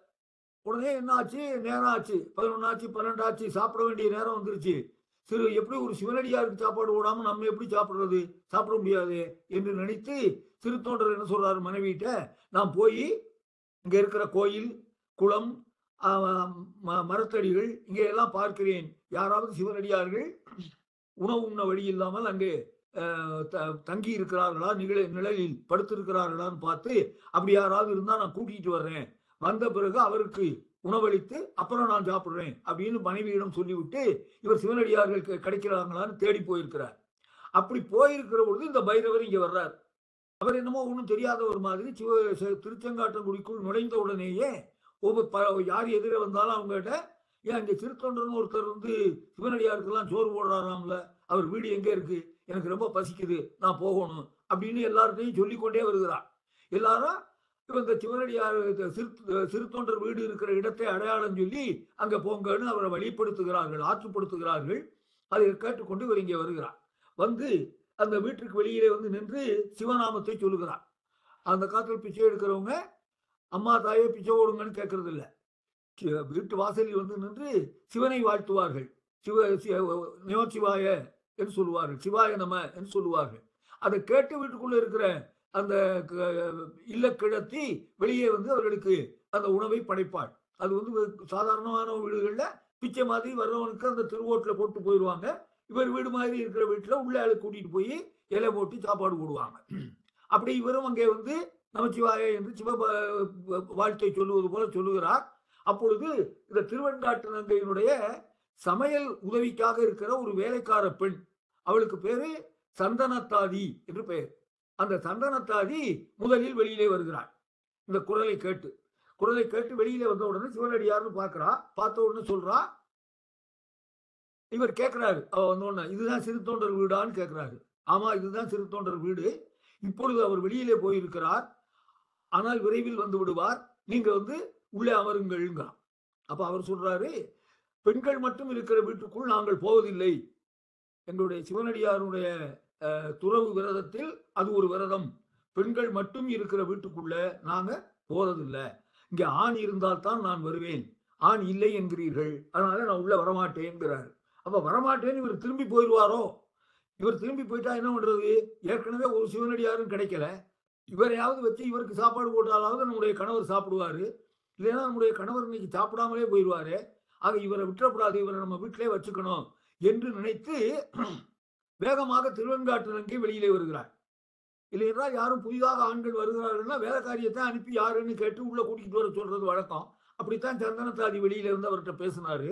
உடனே என்ன ஆச்சு நேரம் ஆச்சு பதினொன்னாச்சு பன்னெண்டாச்சு சாப்பிட வேண்டிய நேரம் வந்துருச்சு. சிறு எப்படி ஒரு சிவனடியாருக்கு சாப்பாடு போடாம நம்ம எப்படி சாப்பிடுறது? சாப்பிட முடியாது என்று நினைத்து திருத்தொண்டர் என்ன சொல்றாரு மனைவிட்ட? நான் போய் இங்க இருக்கிற கோயில் குளம் ம- மரத்தடிகள் இங்கே எல்லாம் பார்க்கிறேன். யாராவது சிவனடியார்கள் உணவு உண்ண வழி இல்லாமல் அங்கே த- தங்கி இருக்கிறார்களா? நிழ நிழலில் படுத்திருக்கிறார்களான்னு பார்த்து அப்படி யாராவது இருந்தா நான் கூட்டிட்டு வர்றேன். வந்த பிறகு அவருக்கு உணவளித்து அப்புறம் நான் சாப்பிடுறேன் அப்படின்னு மனைவியிடம் சொல்லிவிட்டு இவர் சிவனடியார்கள் கிடைக்கிறாங்களான்னு தேடி போயிருக்கிறார். அப்படி போயிருக்கிற பொழுது இந்த பைரவர் இங்க வர்றார். அவர் என்னமோ ஒன்றும் தெரியாத ஒரு மாதிரி சிவ திருச்செங்காட்டங்குடிக்குள் நுழைந்த உடனேயே ஒவ்வொரு ப- யார் எதிரே வந்தாலும் அவங்ககிட்ட ஏன் இங்கே திருத்தொண்டர்னு ஒருத்தர் வந்து சிவனடியாருக்கெல்லாம் சோறு போடுறாராம்ல? அவர் வீடு எங்கே இருக்கு? எனக்கு ரொம்ப பசிக்குது நான் போகணும் அப்படின்னு எல்லார்ட்டையும் சொல்லிக்கொண்டே வருகிறார். எல்லாரும் இவங்க இந்த சிவனடியார் சிறு சிறுத்தொண்டர் வீடு இருக்கிற இடத்தை அடையாளம் சொல்லி அங்கே போங்கன்னு அவரை வழிப்படுத்துகிறார்கள் ஆற்றுப்படுத்துகிறார்கள். அதை கேட்டுக்கொண்டு இவர் இங்கே வருகிறார். வந்து அந்த வீட்டுக்கு வெளியிலே வந்து நின்று சிவநாமத்தை சொல்லுகிறார். அந்த காற்றில் பிச்சை எடுக்கிறவங்க அம்மா தாயே பிச்சை ஓடுங்கன்னு கேட்கறது வீட்டு வாசலில் வந்து நின்று சிவனை வாழ்த்துவார்கள். சிவ நியோ சிவாய என்று சொல்லுவார்கள். சிவாய நம என்று சொல்லுவார்கள். அதை கேட்டு வீட்டுக்குள்ள இருக்கிற அந்த க- இல்லக்கிழத்தி வெளியே வந்து அவர்களுக்கு அந்த உணவை படைப்பாள். அது வந்து சாதாரணமான வீடுகளில் பிச்சை மாதிரி வர்றவனுக்கு அந்த திருவோட்டில் போட்டு போயிடுவாங்க. இவர் வீடு மாதிரி இருக்கிற வீட்டில் உள்ளே ஆளு கூட்டிகிட்டு போய் இலை போட்டு சாப்பாடு போடுவாங்க. அப்படி இவரும் அங்கே வந்து நமச்சிவாய என்று சிவ வாழ்த்தை சொல்லுவது போல சொல்லுகிறார். அப்பொழுது இந்த திருவெண்காட்டு நங்கையினுடைய சமையல் உதவிக்காக இருக்கிற ஒரு வேலைக்கார பெண் அவளுக்கு பேரு சந்தனத்தாதி என்று பெயர். அந்த சந்தனத்தாதி முதலில் வெளியிலே வருகிறாள். இந்த குரலை கேட்டு குரலை கேட்டு வெளியிலே வந்த உடனே சிவனடியார்னு பார்க்கிறா. பார்த்த உடனே சொல்றா இவர் கேட்கிறாரு. அவ வந்த உடனே இதுதான் சிறு தொண்டர் வீடான்னு கேட்கிறாரு. ஆமா இதுதான் சிறு தொண்டர் வீடு. இப்பொழுது அவர் வெளியிலே போயிருக்கிறார். ஆனால் விரைவில் வந்து விடுவார். நீங்க வந்து உள்ளே அமருங்கள்ங்கிறான் அப்ப அவர் சொல்றாரு பெண்கள் மட்டும் இருக்கிற வீட்டுக்குள் நாங்கள் போவதில்லை. எங்களுடைய சிவனடியாருடைய துறவு விரதத்தில் அது ஒரு விரதம். பெண்கள் மட்டும் இருக்கிற வீட்டுக்குள்ள நாங்க போறதில்லை. இங்க ஆண் இருந்தால் தான் நான் வருவேன். ஆண் இல்லை என்கிறீர்கள். அதனால நான் உள்ள வரமாட்டேன்கிறார். அப்ப வரமாட்டேன்னு இவர் திரும்பி போயிடுவாரோ? இவர் திரும்பி போயிட்டா என்ன பண்றது? ஏற்கனவே ஒரு சிவனடியாரும் கிடைக்கல. இவரையாவது வச்சு இவருக்கு சாப்பாடு போட்டாலாவது நம்முடைய கணவர் சாப்பிடுவாரு. இல்லைன்னா நம்முடைய கணவர் இன்னைக்கு சாப்பிடாமலே போயிடுவாரு. ஆக இவரை விட்டுறக்கூடாது இவரை நம்ம வீட்டிலே வச்சுக்கணும் என்று நினைத்து வேகமாக திருவெண்காட்டு நங்கை வெளியிலே வருகிறார். இல்லைன்னா யாரும் புதிதாக ஆண்கள் வருகிறார்கள்னா வேலைக்காரியத்தை அனுப்பி யாருன்னு கேட்டு உள்ள கூட்டிகிட்டு வர சொல்றது வழக்கம். அப்படித்தான் சந்தனத்தாதி வெளியில இருந்து அவர்கிட்ட பேசினாரு.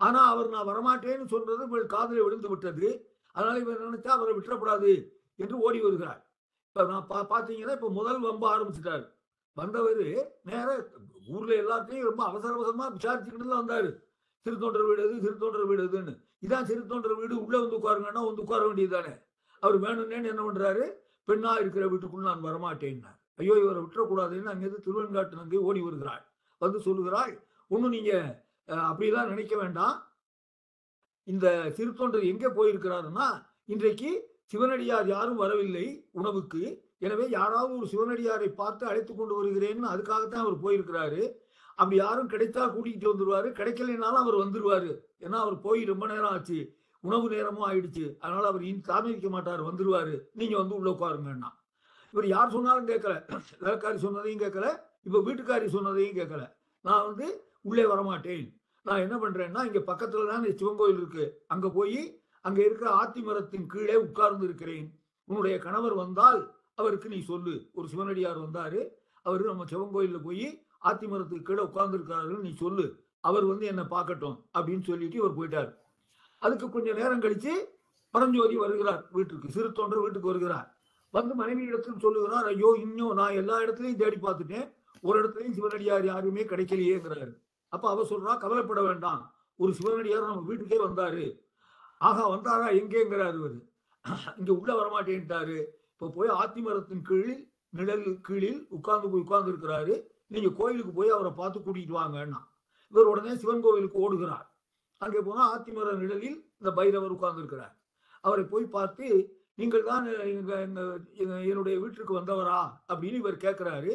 ஆனா அவர் நான் வரமாட்டேன்னு சொல்றது இவள் காதில் விழுந்து விட்டது. அதனால இவர் நினைச்சா அவரை விட்டுறக்கூடாது என்று ஓடி வருகிறார். இப்ப நான் பா பாத்தீங்கன்னா இப்ப முதல் வம்ப ஆரம்பிச்சிட்டாரு. வந்தவர் நேர ஊர்ல எல்லாத்தையும் ரொம்ப அவசர அவசரமா விசாரிச்சுக்கிட்டு தான் வந்தாரு. சிறுதொன்றர் வீடு எது சிறுதொன்றர் வீடு எதுன்னு. இதான் சிறுதொன்றர் வீடு. உள்ள வந்து உட்காருங்கன்னா வந்து உட்கார வேண்டியதுதானே. அவர் வேணும்னேன்னு என்ன பண்றாரு? பெண்ணா இருக்கிற வீட்டுக்குள் நான் வரமாட்டேன்னார். ஐயோ இவரை விட்டுறக்கூடாதுன்னு அங்கேருந்து திருவெண்காட்டு நங்கை ஓடி வருகிறாள். வந்து சொல்லுகிறாள் ஒன்றும் நீங்க அப்படிலாம் நினைக்க வேண்டாம். இந்த சிறு எங்கே போயிருக்கிறாருன்னா இன்றைக்கு சிவனடியார் யாரும் வரவில்லை உணவுக்கு. எனவே யாராவது ஒரு சிவனடியாரை பார்த்து அழைத்து கொண்டு வருகிறேன்னு அதுக்காகத்தான் அவர் போயிருக்கிறாரு. அப்படி யாரும் கிடைத்தா கூட்டிகிட்டு வந்துருவாரு. கிடைக்கலைனாலும் அவர் வந்துருவாரு. ஏன்னா அவர் போய் ரொம்ப நேரம் ஆச்சு. உணவு நேரமும் ஆயிடுச்சு. அதனால அவர் இனி தாமதிக்க மாட்டார். வந்துருவாரு. நீங்க வந்து உள்ள உட்காருங்கன்னா இவர் யார் சொன்னாலும் கேட்கல. வேலைக்காரி சொன்னதையும் கேட்கல. இப்ப வீட்டுக்காரி சொன்னதையும் கேட்கல. நான் வந்து உள்ளே வரமாட்டேன். நான் என்ன பண்றேன்னா இங்க பக்கத்துல தான் சிவன் கோயில் இருக்கு. அங்க போய் அங்க இருக்கிற ஆத்தி மரத்தின் கீழே உட்கார்ந்து இருக்கிறேன். உன்னுடைய கணவர் வந்தால் அவருக்கு நீ சொல்லு. ஒரு சிவனடியார் வந்தாரு. அவர் நம்ம சிவன் போய் ஆத்தி மரத்துக்கு கீழே உட்கார்ந்துருக்காரு நீ சொல்லு. அவர் வந்து என்னை பார்க்கட்டும் அப்படின்னு சொல்லிட்டு இவர் போயிட்டார். அதுக்கு கொஞ்சம் நேரம் கழிச்சு பரஞ்சோதி வருகிறார் வீட்டுக்கு. சிறு தொண்டர் வீட்டுக்கு வருகிறார். வந்து மனைவி இடத்துல சொல்லுகிறார் ஐயோ இன்னும் நான் எல்லா இடத்துலையும் தேடி பார்த்துட்டேன். ஒரு இடத்துலையும் சிவனடியார் யாருமே கிடைக்கலையேங்கிறாரு. அப்ப அவ சொல்றா கவலைப்பட வேண்டாம். ஒரு சிவனடியார் நம்ம வீட்டுக்கே வந்தாரு. ஆகா வந்தாரா? எங்கேங்கிறாரு இவரு? இங்க உள்ள வரமாட்டேன்ட்டாரு. இப்போ போய் ஆத்தி மரத்தின் கீழில் நிழல் கீழில் உட்கார்ந்து போய் உட்கார்ந்து இருக்கிறாரு நீங்க கோயிலுக்கு போய் அவரை பார்த்து கூட்டிகிட்டு வாங்கன்னா இவர் உடனே சிவன் கோவிலுக்கு ஓடுகிறார். அங்கே போனால் ஆத்திமர நிழலில் இந்த பைரவர் உட்கார்ந்து இருக்கிறார் அவரை போய் பார்த்து நீங்கள் தான் எங்கள் என்னுடைய வீட்டுக்கு வந்தவரா? அப்படின்னு இவர் கேட்குறாரு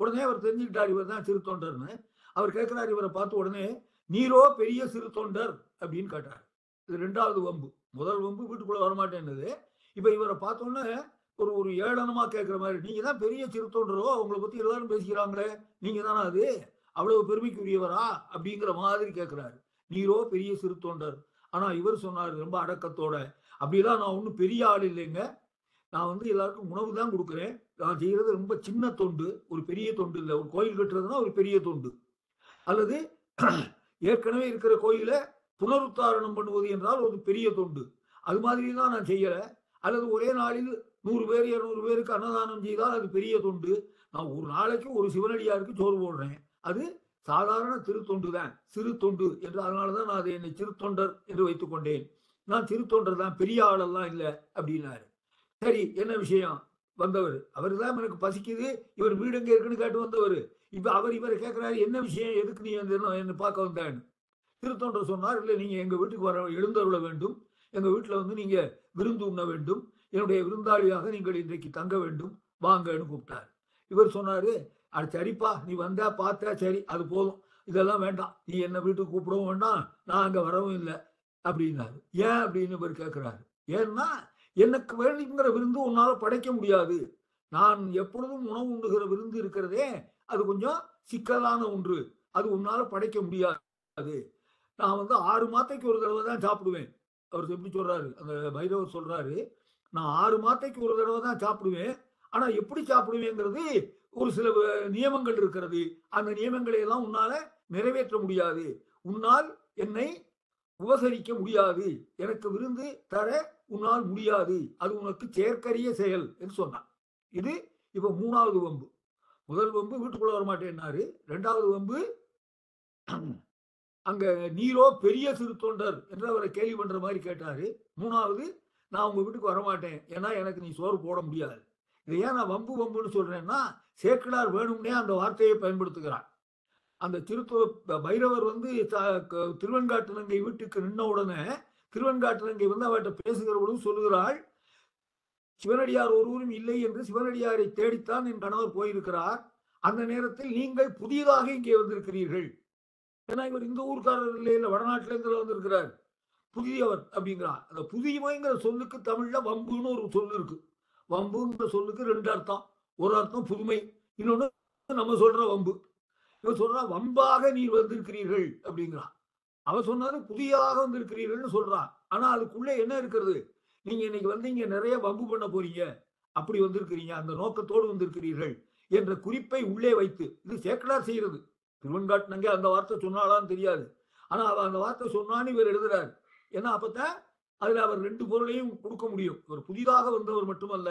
உடனே அவர் தெரிஞ்சுக்கிட்டார் இவர் தான் சிறு தொண்டர்னு. அவர் கேட்குறாரு இவரை பார்த்து உடனே நீரோ பெரிய சிறு தொண்டர்? அப்படின்னு கேட்டார். இது ரெண்டாவது வம்பு. முதல் வம்பு வீட்டுக்குள்ளே வரமாட்டேன்னுது. இப்போ இவரை பார்த்தோன்னே ஒரு ஒரு ஏளனமா கேட்குற மாதிரி. நீங்க தான் பெரிய சிறுத்தொன்றோ உங்களை பத்தி எல்லாரும் பேசிக்கிறாங்களே. நீங்க தானே அது? அவ்வளவு பெருமைக்குரியவரா? அப்படிங்கிற மாதிரி கேட்கிறாரு நீரோ பெரிய சிறுத்தொண்டர் ஆனா இவர் சொன்னார் ரொம்ப அடக்கத்தோட. அப்படிலாம் நான் ஒன்றும் பெரிய ஆள் இல்லைங்க. நான் வந்து எல்லாருக்கும் உணவு தான் கொடுக்குறேன். நான் செய்யறது ரொம்ப சின்ன தொண்டு. ஒரு பெரிய தொண்டு இல்லை. ஒரு கோயில் கட்டுறதுனா ஒரு பெரிய தொண்டு. அல்லது <clears throat> ஏற்கனவே இருக்கிற கோயிலை புனருத்தாரணம் பண்ணுவது என்றால் ஒரு பெரிய தொண்டு. அது மாதிரி தான் நான் செய்யலை. அல்லது ஒரே நாளில் நூறு பேர் இருநூறு பேருக்கு அன்னதானம் செய்தால் அது பெரிய தொண்டு. நான் ஒரு நாளைக்கு ஒரு சிவனடியாருக்கு சோறு போடுறேன். அது சாதாரண திருத்தொண்டு தான் சிறு தொண்டு என்று அதனால தான் நான் அதை என்னை சிறுத்தொண்டர் என்று வைத்துக் கொண்டேன். நான் சிறுத்தொண்டர் தான் பெரிய ஆளெல்லாம் இல்லை அப்படின்னாரு. சரி என்ன விஷயம்? வந்தவர். அவர் தான் எனக்கு பசிக்குது. இவர் வீடு எங்கே இருக்குன்னு கேட்டு வந்தவர். இப்போ அவர் இவரை கேட்குறாரு என்ன விஷயம்? எதுக்கு நீ வந்து என்ன- என்னை பார்க்க வந்தேன்னு திருத்தொண்டர் சொன்னார் இல்லை நீங்கள் எங்கள் வீட்டுக்கு வர எழுந்தருள வேண்டும். எங்கள் வீட்டில் வந்து நீங்கள் விருந்து உண்ண வேண்டும். என்னுடைய விருந்தாளியாக நீங்கள் இன்றைக்கு தங்க வேண்டும் வாங்கன்னு கூப்பிட்டார். இவர் சொன்னாரு அது சரிப்பா நீ வந்தா பார்த்தா சரி அது போதும். இதெல்லாம் வேண்டாம். நீ என்ன வீட்டுக்கு கூப்பிடவும் வேண்டாம். நான் அங்க வரவும் இல்லை. அப்படின்னாரு. ஏன்? அப்படின்னு இவர் கேட்கிறாரு ஏன்னா எனக்கு வேணுங்கிற விருந்து உன்னால படைக்க முடியாது. நான் எப்பொழுதும் உணவு உண்டுகிற விருந்து இருக்கிறதே அது கொஞ்சம் சிக்கலான ஒன்று. அது உன்னால படைக்க முடியாது. நான் வந்து ஆறு மாத்தைக்கு ஒரு தடவை தான் சாப்பிடுவேன். அவர் எப்படி சொல்றாரு? அந்த பைரவர் சொல்றாரு நான் ஆறு மாத்தைக்கு ஒரு தடவை தான் சாப்பிடுவேன். ஆனா எப்படி சாப்பிடுவேங்கிறது ஒரு சில நியமங்கள் இருக்கிறது. அந்த நியமங்களை எல்லாம் உன்னால நிறைவேற்ற முடியாது. உன்னால் என்னை உபசரிக்க முடியாது. எனக்கு விருந்து தர உன்னால் முடியாது. அது உனக்கு செயற்கரிய செயல் என்று சொன்னான். இது இப்ப மூணாவது வம்பு. முதல் வம்பு வீட்டுக்குள்ள வர மாட்டேன்னாரு ரெண்டாவது வம்பு அங்க நீரோ பெரிய சிறு தொண்டர் என்று அவரை கேள்வி பண்ற மாதிரி கேட்டாரு. மூணாவது நான் உங்கள் வீட்டுக்கு வரமாட்டேன். ஏன்னா எனக்கு நீ சோறு போட முடியாது. இதை ஏன் நான் வம்பு வம்புன்னு சொல்கிறேன்னா சேக்கிழார் வேணும்னே அந்த வார்த்தையை பயன்படுத்துகிறார். அந்த திருத்துவ பைரவர் வந்து த- திருவெண்காட்டுநங்கை வீட்டுக்கு நின்ன உடனே திருவெண்காட்டுநங்கை வந்து அவர்கிட்ட பேசுகிறவளும் சொல்லுகிறாள் சிவனடியார் ஒருவரும் இல்லை என்று சிவனடியாரை தேடித்தான் என் கணவர் போயிருக்கிறார். அந்த நேரத்தில் நீங்கள் புதியதாக இங்கே வந்திருக்கிறீர்கள். ஏன்னா இவர் இந்த ஊர்க்காரர் இல்லை இல்லை வடநாட்டிலேருந்து வந்திருக்கிறார். புதியவர் அப்படிங்கிறார். அந்த புதியமைங்கிற சொல்லுக்கு தமிழ்ல வம்புன்னு ஒரு சொல்லு இருக்கு. வம்புங்கிற சொல்லுக்கு ரெண்டு அர்த்தம். ஒரு அர்த்தம் புதுமை இன்னொன்னு நம்ம சொல்ற வம்பு. இவர் சொல்றா வம்பாக நீர் வந்திருக்கிறீர்கள் அப்படிங்கிறான். அவன் சொன்னாரு புதியாக வந்திருக்கிறீர்கள்னு சொல்றான். ஆனா அதுக்குள்ள என்ன இருக்கிறது? நீங்க இன்னைக்கு வந்து இங்க நிறைய வம்பு பண்ண போறீங்க. அப்படி வந்திருக்கிறீங்க. அந்த நோக்கத்தோடு வந்திருக்கிறீர்கள் என்ற குறிப்பை உள்ளே வைத்து இது சேக்கலார் செய்யறது திருவன்காட்டினங்க அந்த வார்த்தை சொன்னாலான்னு தெரியாது. ஆனா அவ அந்த வார்த்தை சொன்னான்னு இவர் எழுதுறாரு. ஏன்னா அப்பத்தான் அதுல அவர் ரெண்டு பொருளையும் கொடுக்க முடியும். இவர் புதிதாக வந்தவர் மட்டுமல்ல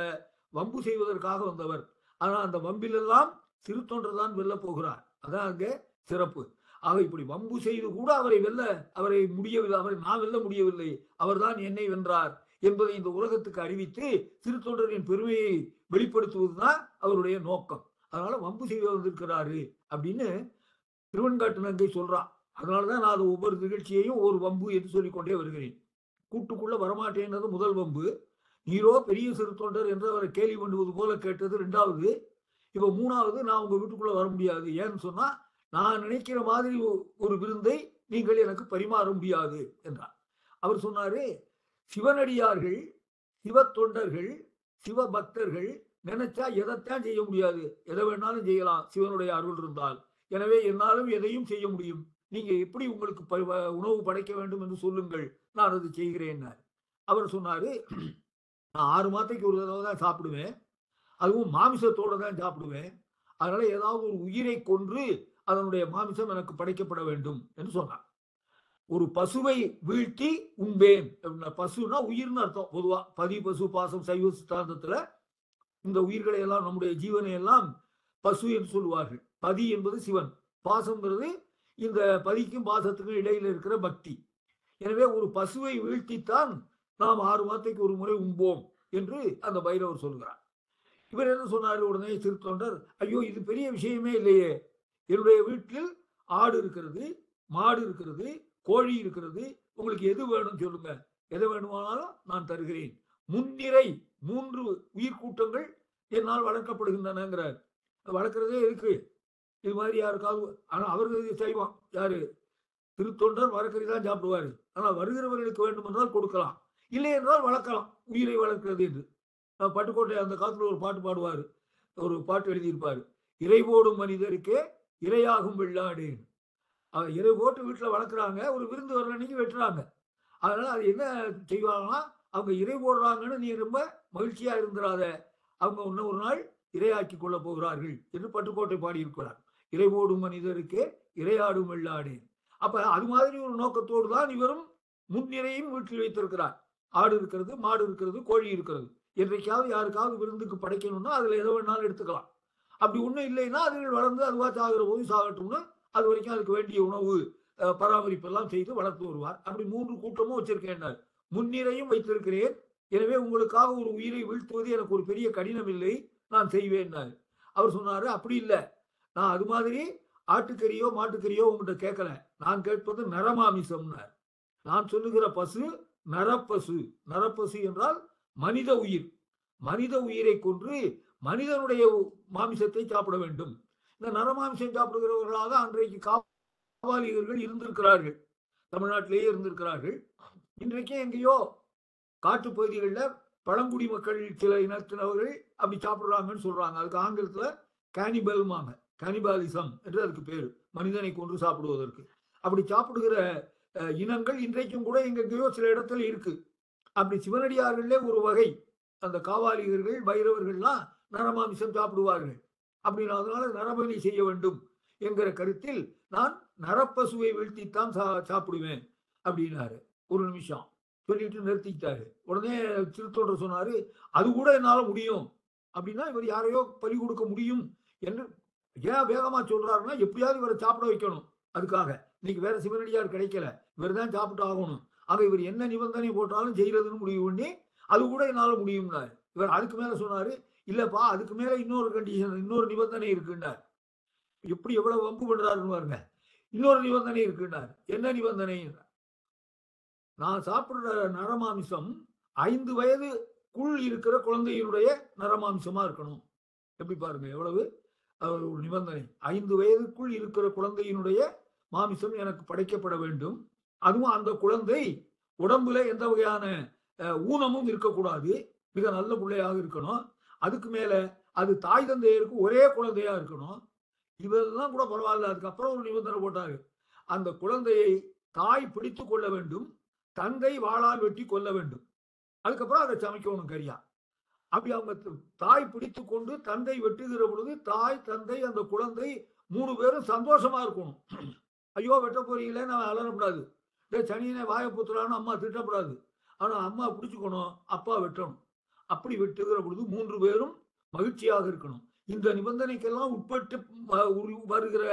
வம்பு செய்வதற்காக வந்தவர். ஆனா அந்த வம்பிலெல்லாம் சிறு தொண்டர் தான் வெல்ல போகிறார். அதான் அங்கே சிறப்பு. ஆக இப்படி வம்பு செய்து கூட அவரை வெல்ல அவரை முடியவில்லை அவரை நான் வெல்ல முடியவில்லை. அவர்தான் என்னை வென்றார் என்பதை இந்த உலகத்துக்கு அறிவித்து சிறு தொண்டரின் பெருமையை வெளிப்படுத்துவதுதான் அவருடைய நோக்கம். அதனால வம்பு செய்து வந்திருக்கிறாரு அப்படின்னு திருவன்காட்டு நங்கை சொல்றான் அதனாலதான் நான் அது ஒவ்வொரு நிகழ்ச்சியையும் ஒரு வம்பு என்று சொல்லிக்கொண்டே வருகிறேன். கூட்டுக்குள்ள வரமாட்டேன்றது முதல் வம்பு. நீரோ பெரிய சிறு தொண்டர் என்று அவரை கேலி பண்ணுவது போல கேட்டது ரெண்டாவது இப்ப மூணாவது நான் உங்க வீட்டுக்குள்ள வர முடியாது. ஏன்னு சொன்னா நான் நினைக்கிற மாதிரி ஒரு விருந்தை நீங்கள் எனக்கு பரிமாற முடியாது என்றார். அவர் சொன்னாரு சிவனடியார்கள் சிவ தொண்டர்கள் சிவ பக்தர்கள் நினைச்சா எதைத்தான் செய்ய முடியாது? எதை வேணாலும் செய்யலாம். சிவனுடைய அருள் இருந்தால். எனவே என்னாலும் எதையும் செய்ய முடியும். நீங்க எப்படி உங்களுக்கு ப- உணவு படைக்க வேண்டும் என்று சொல்லுங்கள். நான் அது செய்கிறேன் அவர் சொன்னாரு நான் ஆறு மாதத்துக்கு ஒரு தடவை தான் சாப்பிடுவேன். அதுவும் மாமிசத்தோடு தான் சாப்பிடுவேன். அதனால ஏதாவது ஒரு உயிரை கொன்று அதனுடைய மாமிசம் எனக்கு படைக்கப்பட வேண்டும் என்று சொன்னார். ஒரு பசுவை வீழ்த்தி உண்பேன் பசுனா உயிர்னு அர்த்தம். பொதுவா பதி பசு பாசம் சைவ சித்தாந்தத்துல இந்த உயிர்களை எல்லாம் நம்முடைய ஜீவனை எல்லாம் பசு என்று சொல்லுவார்கள். பதி என்பது சிவன். பாசம்ங்கிறது இந்த பதிக்கும் பாசத்துக்கும் இடையில இருக்கிற பக்தி. எனவே ஒரு பசுவை வீழ்த்தித்தான் நாம் ஆறு மாதத்துக்கு ஒரு முறை உண்போம் என்று அந்த பைரவர் சொல்கிறார். இவர் என்ன சொன்னார் உடனே திருத்தொண்டர் ஐயோ இது பெரிய விஷயமே இல்லையே. என்னுடைய வீட்டில் ஆடு இருக்கிறது மாடு இருக்கிறது கோழி இருக்கிறது. உங்களுக்கு எது வேணும் சொல்லுங்க. எது வேணுமானாலும் நான் தருகிறேன். முன்னிறை மூன்று உயிர் கூட்டங்கள் என்னால் வளர்க்கப்படுகின்றனங்கிறார். வளர்க்குறதே இருக்கு இது மாதிரி யாருக்காவது ஆனால் அவருக்கு இது செய்வான். யாரு? திருத்தொண்டர் மரக்கறி தான் சாப்பிடுவாரு. ஆனால் வருகிறவர்களுக்கு வேண்டும் என்றால் கொடுக்கலாம். இல்லை என்றால் வளர்க்கலாம். உயிரை வளர்க்கிறது என்று. பட்டுக்கோட்டை அந்த காலத்தில் ஒரு பாட்டு பாடுவார். ஒரு பாட்டு எழுதியிருப்பார். இறை போடும் மனிதருக்கே இரையாகும் வெள்ளாடு அவன் இறை போட்டு வீட்டில் வளர்க்குறாங்க. ஒரு விருந்து வர்ற அன்னைக்கு வெட்டுறாங்க. அதனால் அது என்ன செய்வாங்கன்னா அவங்க இறை போடுறாங்கன்னு நீ ரொம்ப மகிழ்ச்சியாக இருந்துடாத அவங்க இன்னும் ஒரு நாள் இரையாக்கி கொள்ள போகிறார்கள் என்று பட்டுக்கோட்டை பாடியிருக்கிறார். இறைவோடும் மனிதருக்கு இரையாடும் வெள்ளாடு. அப்ப அது மாதிரி ஒரு நோக்கத்தோடு தான் இவரும் முன்னிறையும் வீட்டில் வைத்திருக்கிறார். ஆடு இருக்கிறது மாடு இருக்கிறது கோழி இருக்கிறது. என்றைக்காவது யாருக்காவது விருந்துக்கு படைக்கணும்னா அதுல எதை வேணாலும் எடுத்துக்கலாம். அப்படி ஒண்ணும் இல்லைன்னா அதுகள் வளர்ந்து அதுவா சாகிற போது சாகட்டும்னு அது வரைக்கும் அதுக்கு வேண்டிய உணவு பராமரிப்பு எல்லாம் செய்து வளர்த்து வருவார். அப்படி மூன்று கூட்டமும் வச்சிருக்கேன் முன்னிறையும் வைத்திருக்கிறேன். எனவே உங்களுக்காக ஒரு உயிரை வீழ்த்துவது எனக்கு ஒரு பெரிய கடினம் இல்லை. நான் செய்வேன் அவர் சொன்னாரு அப்படி இல்லை. நான் அது மாதிரி ஆட்டுக்கறியோ மாட்டுக்கறியோ உங்கள்கிட்ட கேட்கல நான் கேட்பது நரமாமிசம்னார். நான் சொல்லுகிற பசு நரப்பசு. நரப்பசு என்றால் மனித உயிர். மனித உயிரை கொன்று மனிதனுடைய மாமிசத்தை சாப்பிட வேண்டும். இந்த நரமாமிசம் சாப்பிடுகிறவர்களாக அன்றைக்கு காவாலிகர்கள் இருந்திருக்கிறார்கள். தமிழ்நாட்டிலேயே இருந்திருக்கிறார்கள். இன்றைக்கு எங்கேயோ காட்டு பகுதிகளில் பழங்குடி மக்கள் சில இனத்தினவர்கள் அப்படி சாப்பிடுறாங்கன்னு சொல்றாங்க. அதுக்கு ஆங்கிலத்தில் கேனிபல்மாங்க கனிபாலிசம் என்று அதுக்கு பேர். மனிதனை கொன்று சாப்பிடுவதற்கு. அப்படி சாப்பிடுகிற இனங்கள் இன்றைக்கும் கூட எங்கெங்கேயோ சில இடத்துல இருக்கு. அப்படி சிவனடியார்களே ஒரு வகை அந்த காவாலிகர்கள் பைரவர்கள்லாம் நரமாமிசம் சாப்பிடுவார்கள். அப்படின்னு அதனால நரபலி செய்ய வேண்டும் என்கிற கருத்தில் நான் நரப்பசுவை வீழ்த்தித்தான் சா சாப்பிடுவேன் அப்படின்னாரு. ஒரு நிமிஷம். சொல்லிட்டு நிறுத்திக்கிட்டாரு. உடனே திருத்தொண்டர் சொன்னாரு அது கூட என்னால் முடியும். அப்படின்னா இவர் யாரையோ பலி கொடுக்க முடியும் என்று ஏன் வேகமா சொல்றாருன்னா எப்படியாவது இவரை சாப்பிட வைக்கணும். அதுக்காக. இன்னைக்கு வேற சிவனடியார் கிடைக்கல. இவர் தான் சாப்பிட்டு ஆகணும். ஆக இவர் என்ன நிபந்தனை போட்டாலும் செய்யறதுன்னு முடிவு பண்ணி அது கூட என்னால முடியும்னாரு. இவர் அதுக்கு மேல சொன்னாரு இல்லப்பா அதுக்கு மேல இன்னொரு கண்டிஷன் இன்னொரு நிபந்தனை இருக்குன்னார். எப்படி எவ்வளவு வம்பு பண்றாருன்னு பாருங்க. இன்னொரு நிபந்தனை இருக்குன்னார். என்ன நிபந்தனை? நான் சாப்பிடுற நரமாமிசம் ஐந்து வயதுக்குள் இருக்கிற குழந்தையினுடைய நரமாம்சமா இருக்கணும். எப்படி பாருங்க எவ்வளவு? நிபந்தனை. ஐந்து வயதுக்குள் இருக்கிற குழந்தையினுடைய மாமிசம் எனக்கு படைக்கப்பட வேண்டும். அதுவும் அந்த குழந்தை உடம்புல எந்த வகையான ஊனமும் இருக்கக்கூடாது. மிக நல்ல பிள்ளையாக இருக்கணும். அதுக்கு மேல அது தாய் தந்தையருக்கு ஒரே குழந்தையா இருக்கணும். இதெல்லாம் கூட பரவாயில்ல. அதுக்கப்புறம் ஒரு நிபந்தனை போட்டாரு. அந்த குழந்தையை தாய் பிடித்து கொள்ள வேண்டும். தந்தை வாளால் வெட்டி கொள்ள வேண்டும். அதுக்கப்புறம் அதை சமைக்கணும் கரியா. அப்படி அவங்க தாய் பிடித்து கொண்டு தந்தை வெட்டுகிற பொழுது தாய் தந்தை அந்த குழந்தை மூணு பேரும் சந்தோஷமா இருக்கணும். ஐயோ வெட்ட போறீங்களே நான் அலறக்கூடாது டே சனியனை வாய புத்துறான்னு அம்மா திட்டக்கூடாது ஆனால் அம்மா பிடிச்சுக்கணும் அப்பா வெட்டணும். அப்படி வெட்டுகிற பொழுது மூன்று பேரும் மகிழ்ச்சியாக இருக்கணும். இந்த நிபந்தனைக்கெல்லாம் உட்பட்டு வருகிற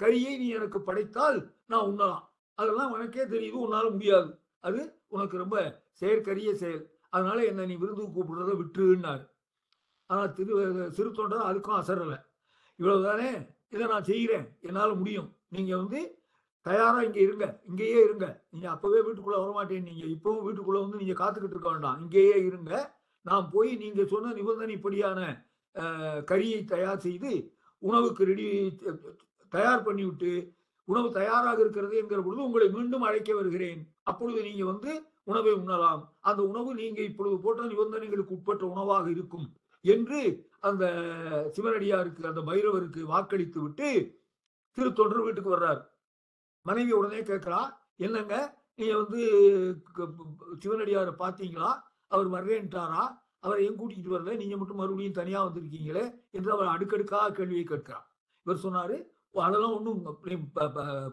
கரியை நீ எனக்கு படைத்தால் நான் உண்ணலாம். அதெல்லாம் உனக்கே தெரியுது உன்னால முடியாது. அது உனக்கு ரொம்ப செயற்கரிய செயல். அதனால என்னை நீ விருந்துக்கு கூப்பிடுறத விட்டுருன்னாரு. ஆனால் திரு சிறு தொண்டர் அதுக்கும் அசரலை. இவ்வளவுதானே? இதை நான் செய்கிறேன். என்னால் முடியும். நீங்கள் வந்து தயாராக இங்கே இருங்க. இங்கேயே இருங்க. நீங்கள் அப்பவே வீட்டுக்குள்ளே வரமாட்டேன். நீங்கள் இப்போவும் வீட்டுக்குள்ளே வந்து நீங்கள் காத்துக்கிட்டு இருக்க வேண்டாம். இங்கேயே இருங்க. நான் போய் நீங்கள் சொன்ன நிபந்தனைப்படியான கறியை தயார் செய்து உணவுக்கு ரெடி தயார் பண்ணிவிட்டு உணவு தயாராக இருக்கிறது என்கிற பொழுது உங்களை மீண்டும் அழைக்க வருகிறேன். அப்பொழுது நீங்கள் வந்து உணவை உண்ணலாம். அந்த உணவு நீங்க இப்பொழுது போட்ட நிபந்தனைகளுக்கு உட்பட்ட உணவாக இருக்கும் என்று அந்த சிவனடியாருக்கு அந்த பைரவருக்கு வாக்களித்து விட்டு திருத்தொண்டர் வீட்டுக்கு வர்றார். மனைவி உடனே கேட்கிறா என்னங்க நீங்க வந்து சிவனடியார சிவனடியாரை பார்த்தீங்களா? அவர் வர்றேன்ட்டாரா? அவரை என் கூட்டிகிட்டு வரல? நீங்க மட்டும் மறுபடியும் தனியா வந்திருக்கீங்களே? என்று அவர் அடுக்கடுக்காக கேள்வியை கேட்கிறார் இவர் சொன்னாரு அதெல்லாம் ஒன்றும்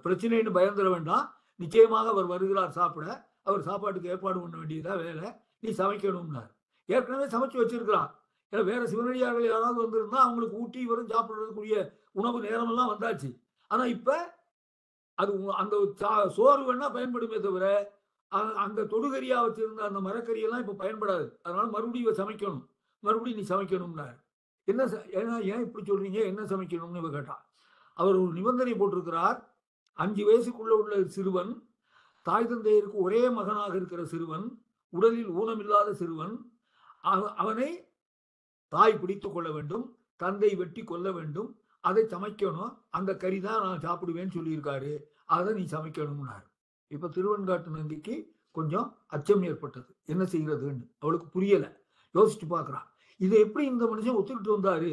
பிரச்சனைன்னு பயந்துட வேண்டாம். நிச்சயமாக அவர் வருகிறார் சாப்பிட. அவர் சாப்பாட்டுக்கு ஏற்பாடு பண்ண வேண்டியதா வேலை. நீ சமைக்கணும்னார். ஏற்கனவே சமைச்சு வச்சிருக்கிறான் ஏன்னா வேற சிவனடியார்கள் யாராவது வந்திருந்தா அவங்களுக்கு ஊட்டி இவரும் சாப்பிடுறதுக்குரிய உணவு நேரமெல்லாம் வந்தாச்சு. ஆனா இப்ப அது அந்த சா- சோறு வேணா பயன்படுமே தவிர அ- அந்த தொடுகரியா வச்சிருந்த அந்த மரக்கறியெல்லாம் இப்ப பயன்படாது. அதனால மறுபடியும் இவ சமைக்கணும். மறுபடியும் நீ சமைக்கணும்னார். என்ன ச- ஏன்னா ஏன் இப்படி சொல்றீங்க? என்ன சமைக்கணும்னு இவ கேட்டா. அவர் ஒரு நிபந்தனை போட்டிருக்கிறார். அஞ்சு வயசுக்குள்ள உள்ள சிறுவன் தாய் தந்தையருக்கு ஒரே மகனாக இருக்கிற சிறுவன் உடலில் ஊனமில்லாத சிறுவன் அவனை தாய் பிடித்து கொள்ள வேண்டும் தந்தை வெட்டி கொள்ள வேண்டும் அதை சமைக்கணும் அந்த கறி தான் நான் சாப்பிடுவேன்னு சொல்லியிருக்காரு. அதை நீ சமைக்கணும்னாரு. இப்ப திருவெண்காட்டு நந்திக்கு கொஞ்சம் அச்சம் ஏற்பட்டது. என்ன செய்கிறதுன்னு அவளுக்கு புரியல. யோசிச்சு பார்க்கறான். இதை எப்படி இந்த மனுஷன் ஒத்துக்கிட்டு வந்தாரு?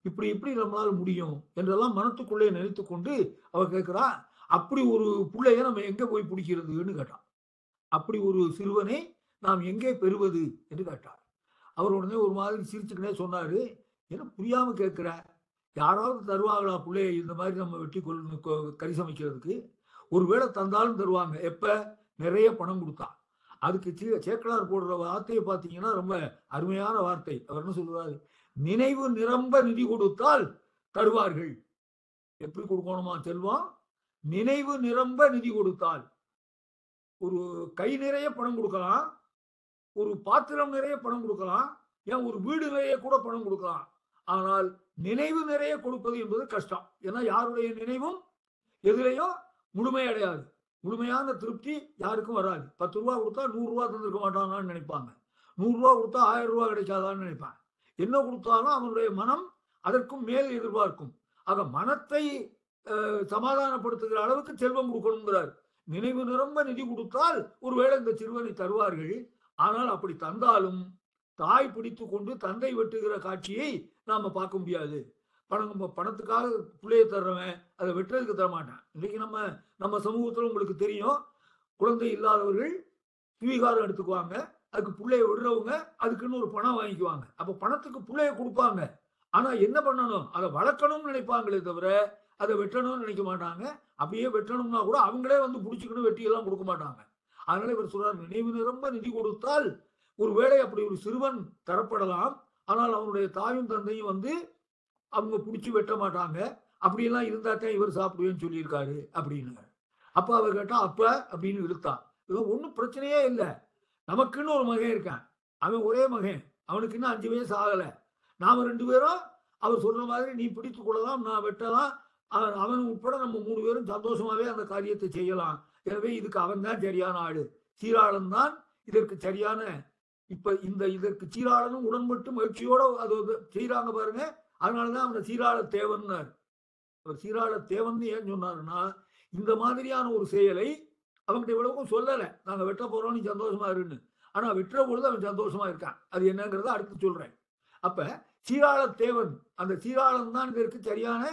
இப்படி எப்படி நம்மளால முடியும்? என்றெல்லாம் மனத்துக்குள்ளே நினைத்து கொண்டு அவள் கேட்கிறா அப்படி ஒரு பிள்ளைய நம்ம எங்கே போய் பிடிக்கிறதுன்னு கேட்டான். அப்படி ஒரு சிறுவனை நாம் எங்கே பெறுவது என்று கேட்டார். அவர் உடனே ஒரு மாதிரி சிரிச்சுக்கினே சொன்னாரு என்ன புரியாம கேட்குற? யாராவது தருவாங்களா பிள்ளைய இந்த மாதிரி நம்ம வெட்டி கொள் கறி சமைக்கிறதுக்கு? ஒருவேளை தந்தாலும் தருவாங்க. எப்போ? நிறைய பணம் கொடுத்தா. அதுக்கு சே- சேக்கலார் போடுற வார்த்தையை பார்த்தீங்கன்னா ரொம்ப அருமையான வார்த்தை. அவர் என்ன சொல்லுவாரு நினைவு நிரம்ப நிதி கொடுத்தால் தருவார்கள். எப்படி கொடுக்கணுமா செல்வம் நினைவு நிரம்ப நிதி கொடுத்தால். ஒரு கை நிறைய பணம் கொடுக்கலாம். ஒரு பாத்திரம் நிறைய பணம் கொடுக்கலாம். ஏன் ஒரு வீடு நிறைய கூட பணம் கொடுக்கலாம். ஆனால் நினைவு நிறைய கொடுப்பது என்பது கஷ்டம். ஏன்னா யாருடைய நினைவும் எதிலையும் முழுமையடையாது முழுமையான திருப்தி யாருக்கும் வராது. பத்து ரூபா கொடுத்தா நூறு ரூபா தந்திருக்க மாட்டானான்னு நினைப்பாங்க. நூறுரூவா கொடுத்தா ஆயிரம் ரூபா கிடைக்காதான்னு நினைப்பாங்க. என்ன கொடுத்தாலும் அவனுடைய மனம் அதற்கும் மேல் எதிர்பார்க்கும். ஆக மனத்தை சமாதானப்படுத்துகிற அளவுக்கு செல்வம் கொடுக்கணுங்கிறார். நினைவு நிரம்ப நிதி கொடுத்தால் ஒருவேளை இந்த சிறுவனை தருவார்கள். ஆனால் அப்படி தந்தாலும் தாய் பிடித்து கொண்டு தந்தை வெட்டுகிற காட்சியை நாம பார்க்க முடியாது. பணம் நம்ம பணத்துக்காக பிள்ளைய தர்றவன் அதை வெட்டுறதுக்கு தர மாட்டான் இன்னைக்கு நம்ம நம்ம சமூகத்தில் உங்களுக்கு தெரியும். குழந்தை இல்லாதவர்கள் சுவீகாரம் எடுத்துக்குவாங்க. அதுக்கு பிள்ளைய விடுறவங்க அதுக்குன்னு ஒரு பணம் வாங்கிக்குவாங்க. அப்ப பணத்துக்கு பிள்ளைய கொடுப்பாங்க. ஆனா என்ன பண்ணணும்? அதை வளர்க்கணும்னு நினைப்பாங்களே தவிர அதை வெட்டணும்னு நினைக்க மாட்டாங்க. அப்படியே வெட்டணும்னா கூட அவங்களே வந்து பிடிச்சிக்கணும் வெட்டியெல்லாம் கொடுக்க மாட்டாங்க. அதனால இவர் சொல்றார் நினைவு நிரம்ப நிதி கொடுத்தால் ஒருவேளை அப்படி ஒரு சிறுவன் தரப்படலாம். ஆனால் அவனுடைய தாயும் தந்தையும் வந்து அவங்க பிடிச்சி வெட்ட மாட்டாங்க. அப்படியெல்லாம் இருந்தா தான் இவர் சாப்பிடுவேன்னு சொல்லியிருக்காரு அப்படின்னு அப்ப அவர் கேட்டா அப்ப? அப்படின்னு இழுத்தான் இவன் ஒன்றும் பிரச்சனையே இல்லை. நமக்குன்னு ஒரு மகன் இருக்கான். அவன் ஒரே மகன். அவனுக்கு இன்னும் அஞ்சு வயசு ஆகலை. நாம ரெண்டு பேரும் அவர் சொல்ற மாதிரி நீ பிடித்து கொள்ளலாம் நான் வெட்டலாம். அவன் அவன் உட்பட நம்ம மூணு பேரும் சந்தோஷமாவே அந்த காரியத்தை செய்யலாம். எனவே இதுக்கு அவன் தான் சரியான ஆடு சீராளன் தான் இதற்கு சரியான இப்ப இந்த இதற்கு சீராளனும் உடன்பட்டு மகிழ்ச்சியோட அது வந்து பாருங்க. அதனாலதான் அவனை சீராள தேவன்னார். அவர் சீராள தேவன் ஏன் சொன்னாருன்னா இந்த மாதிரியான ஒரு செயலை அவன்கிட்ட இவ்வளவுக்கும் சொல்லல. நாங்க வெட்ட போறோம் நீ சந்தோஷமா இருன்னு. ஆனா வெட்டுற பொழுது அவன் சந்தோஷமா இருக்கான். அது என்னங்கிறத அடுத்து சொல்றேன். அப்ப சீராள தேவன் அந்த சீராளன் தான் இதற்கு சரியான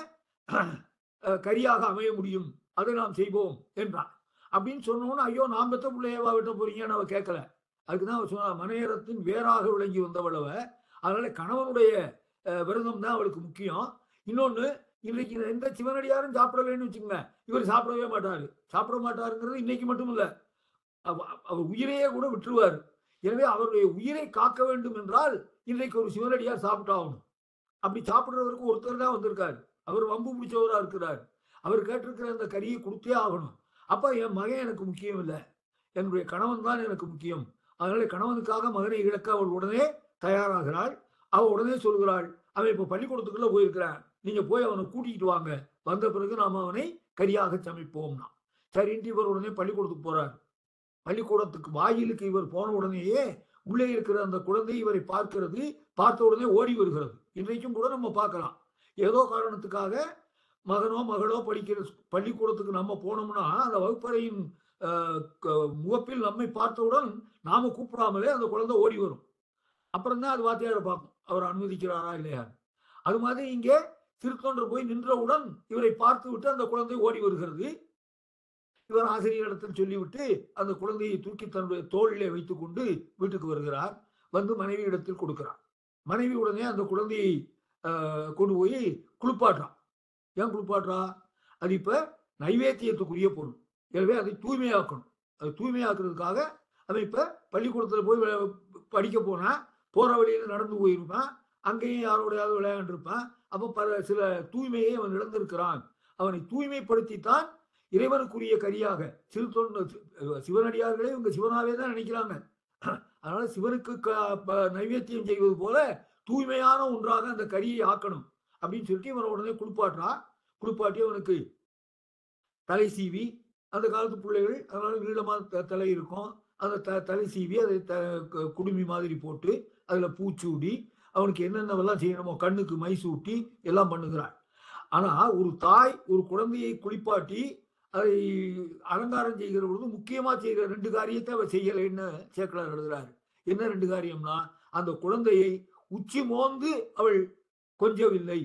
கரியாக அமைய முடியும். அதை நாம் செய்வோம் என்றான். அப்படின்னு சொன்னோன்னு ஐயோ நாம் பெற்ற பிள்ளையவா விட்ட போறீங்கன்னு அவ கேட்கல அதுக்குதான் அவள் சொன்னா மனையரத்தின் வேறாக விளங்கி வந்தவளவ அதனால கணவனுடைய விரதம் தான் அவளுக்கு முக்கியம். இன்னொன்னு இன்றைக்கு எந்த சிவனடியாரும் சாப்பிடலன்னு வச்சுக்கோங்க. இவர் சாப்பிடவே மாட்டாரு. சாப்பிட மாட்டாருங்கிறது இன்னைக்கு மட்டும் இல்ல அவ- அவர் உயிரையே கூட விட்டுருவார். எனவே அவருடைய உயிரை காக்க வேண்டும் என்றால் இன்றைக்கு ஒரு சிவனடியார் சாப்பிட்டாகணும். அப்படி சாப்பிடுறவருக்கு ஒருத்தர் தான் வந்திருக்காரு. அவர் வம்பு பிடிச்சவராக இருக்கிறார். அவர் கேட்டிருக்கிற அந்த கறியை கொடுத்தே ஆகணும். அப்போ என் மகன் எனக்கு முக்கியம் இல்லை. என்னுடைய கணவன் தான் எனக்கு முக்கியம். அதனால கணவனுக்காக மகனை இழக்க அவள் உடனே தயாராகிறாள். அவள் உடனே சொல்கிறாள் அவன் இப்போ பள்ளிக்கூடத்துக்குள்ளே போயிருக்கிறான். நீங்கள் போய் அவனை கூட்டிகிட்டு வாங்க. வந்த பிறகு நாம் அவனை கரியாக சமைப்போம்னா சரின்ட்டு இவர் உடனே பள்ளிக்கூடத்துக்கு போகிறார் பள்ளிக்கூடத்துக்கு வாயிலுக்கு இவர் போன உடனேயே உள்ளே இருக்கிற அந்த குழந்தை இவரை பார்க்கிறது. பார்த்த உடனே ஓடி வருகிறது. இன்றைக்கும் கூட நம்ம பார்க்கலாம். ஏதோ காரணத்துக்காக மகனோ மகளோ படிக்கிற பள்ளிக்கூடத்துக்கு நம்ம போனோம்னா அந்த வகுப்பறையின் க- முகப்பில் நம்மை பார்த்தவுடன் நாம கூப்பிடாமலே அந்த குழந்தை ஓடி வரும். அப்புறம் தான் அது வாத்தியாரை பார்க்கும். அவர் அனுமதிக்கிறாரா இல்லையா? அது மாதிரி இங்கே திருத்தொண்டர் போய் நின்றவுடன் இவரை பார்த்து விட்டு அந்த குழந்தை ஓடி வருகிறது. இவர் ஆசிரியரிடத்தில் சொல்லிவிட்டு அந்த குழந்தையை தூக்கி தன்னுடைய தோளிலே வைத்துக்கொண்டு வீட்டுக்கு வருகிறார். வந்து மனைவியிடத்தில் கொடுக்கிறார். மனைவி உடனே அந்த குழந்தையை கொண்டு போய் குளிப்பாட்டுறான். ஏன் குளிப்பாட்டுறா? அது இப்போ நைவேத்தியத்துக்குரிய பொருள். எனவே அதை தூய்மையாக்கணும். அது தூய்மையாக்குறதுக்காக அவன் இப்போ பள்ளிக்கூடத்தில் போய் படிக்க போனால் போகிற வழியில் நடந்து போயிருப்பான். அங்கேயும் யாரோடையாவது விளையாண்டுருப்பான். அப்போ பல சில தூய்மையை அவன் இழந்திருக்கிறான். அவனை தூய்மைப்படுத்தித்தான் இறைவனுக்குரிய கரியாக சிறு தொண்டு சிவனடியார்களே இவங்க சிவனாவே தான் நினைக்கிறாங்க. அதனால சிவனுக்கு க- ப- நைவேத்தியம் செய்வது போல தூய்மையான ஒன்றாக அந்த கரியை ஆக்கணும் அப்படின்னு சொல்லிட்டு இவனை உடனே குளிப்பாட்டுறா. குளிப்பாட்டி அவனுக்கு தலை சீவி அந்த காலத்து பிள்ளைகள் அதனால நீளமாக த- தலை இருக்கும். அந்த த தலை சீவி அதை த குடுமி மாதிரி போட்டு அதில் பூச்சூடி அவனுக்கு என்னென்னவெல்லாம் செய்யணுமோ கண்ணுக்கு மை சூட்டி எல்லாம் பண்ணுகிறாள். ஆனால் ஒரு தாய் ஒரு குழந்தையை குளிப்பாட்டி அதை அலங்காரம் செய்கிற பொழுது முக்கியமாக செய்கிற ரெண்டு காரியத்தை அவர் செய்யலைன்னு சேக்கலார் எழுதுறாரு. என்ன ரெண்டு காரியம்னா அந்த குழந்தையை உச்சி மோந்து அவள் கொஞ்சவில்லை.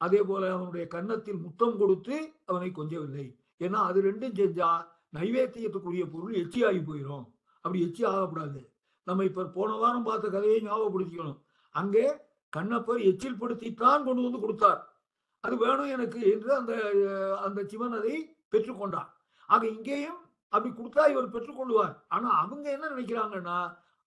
அதே போல அவனுடைய கன்னத்தில் முத்தம் கொடுத்து அவனை கொஞ்சவில்லை. ஏன்னா அது ரெண்டும் செஞ்சா நைவேத்தியத்துக்குரிய பொருள் எச்சி ஆகி போயிடும் அப்படி எச்சி ஆகக்கூடாது. நம்ம இப்ப போன வாரம் பார்த்த கதையை ஞாபகப்படுத்திக்கணும். அங்கே கண்ணப்பர் எச்சில் படுத்தித்தான் கொண்டு வந்து கொடுத்தார். அது வேணும் எனக்கு என்று அந்த அந்த சிவன் அதை பெற்றுக்கொண்டார் ஆக இங்கேயும் அப்படி கொடுத்தா இவர் பெற்றுக்கொள்வார் ஆனா அவங்க என்ன நினைக்கிறாங்கன்னா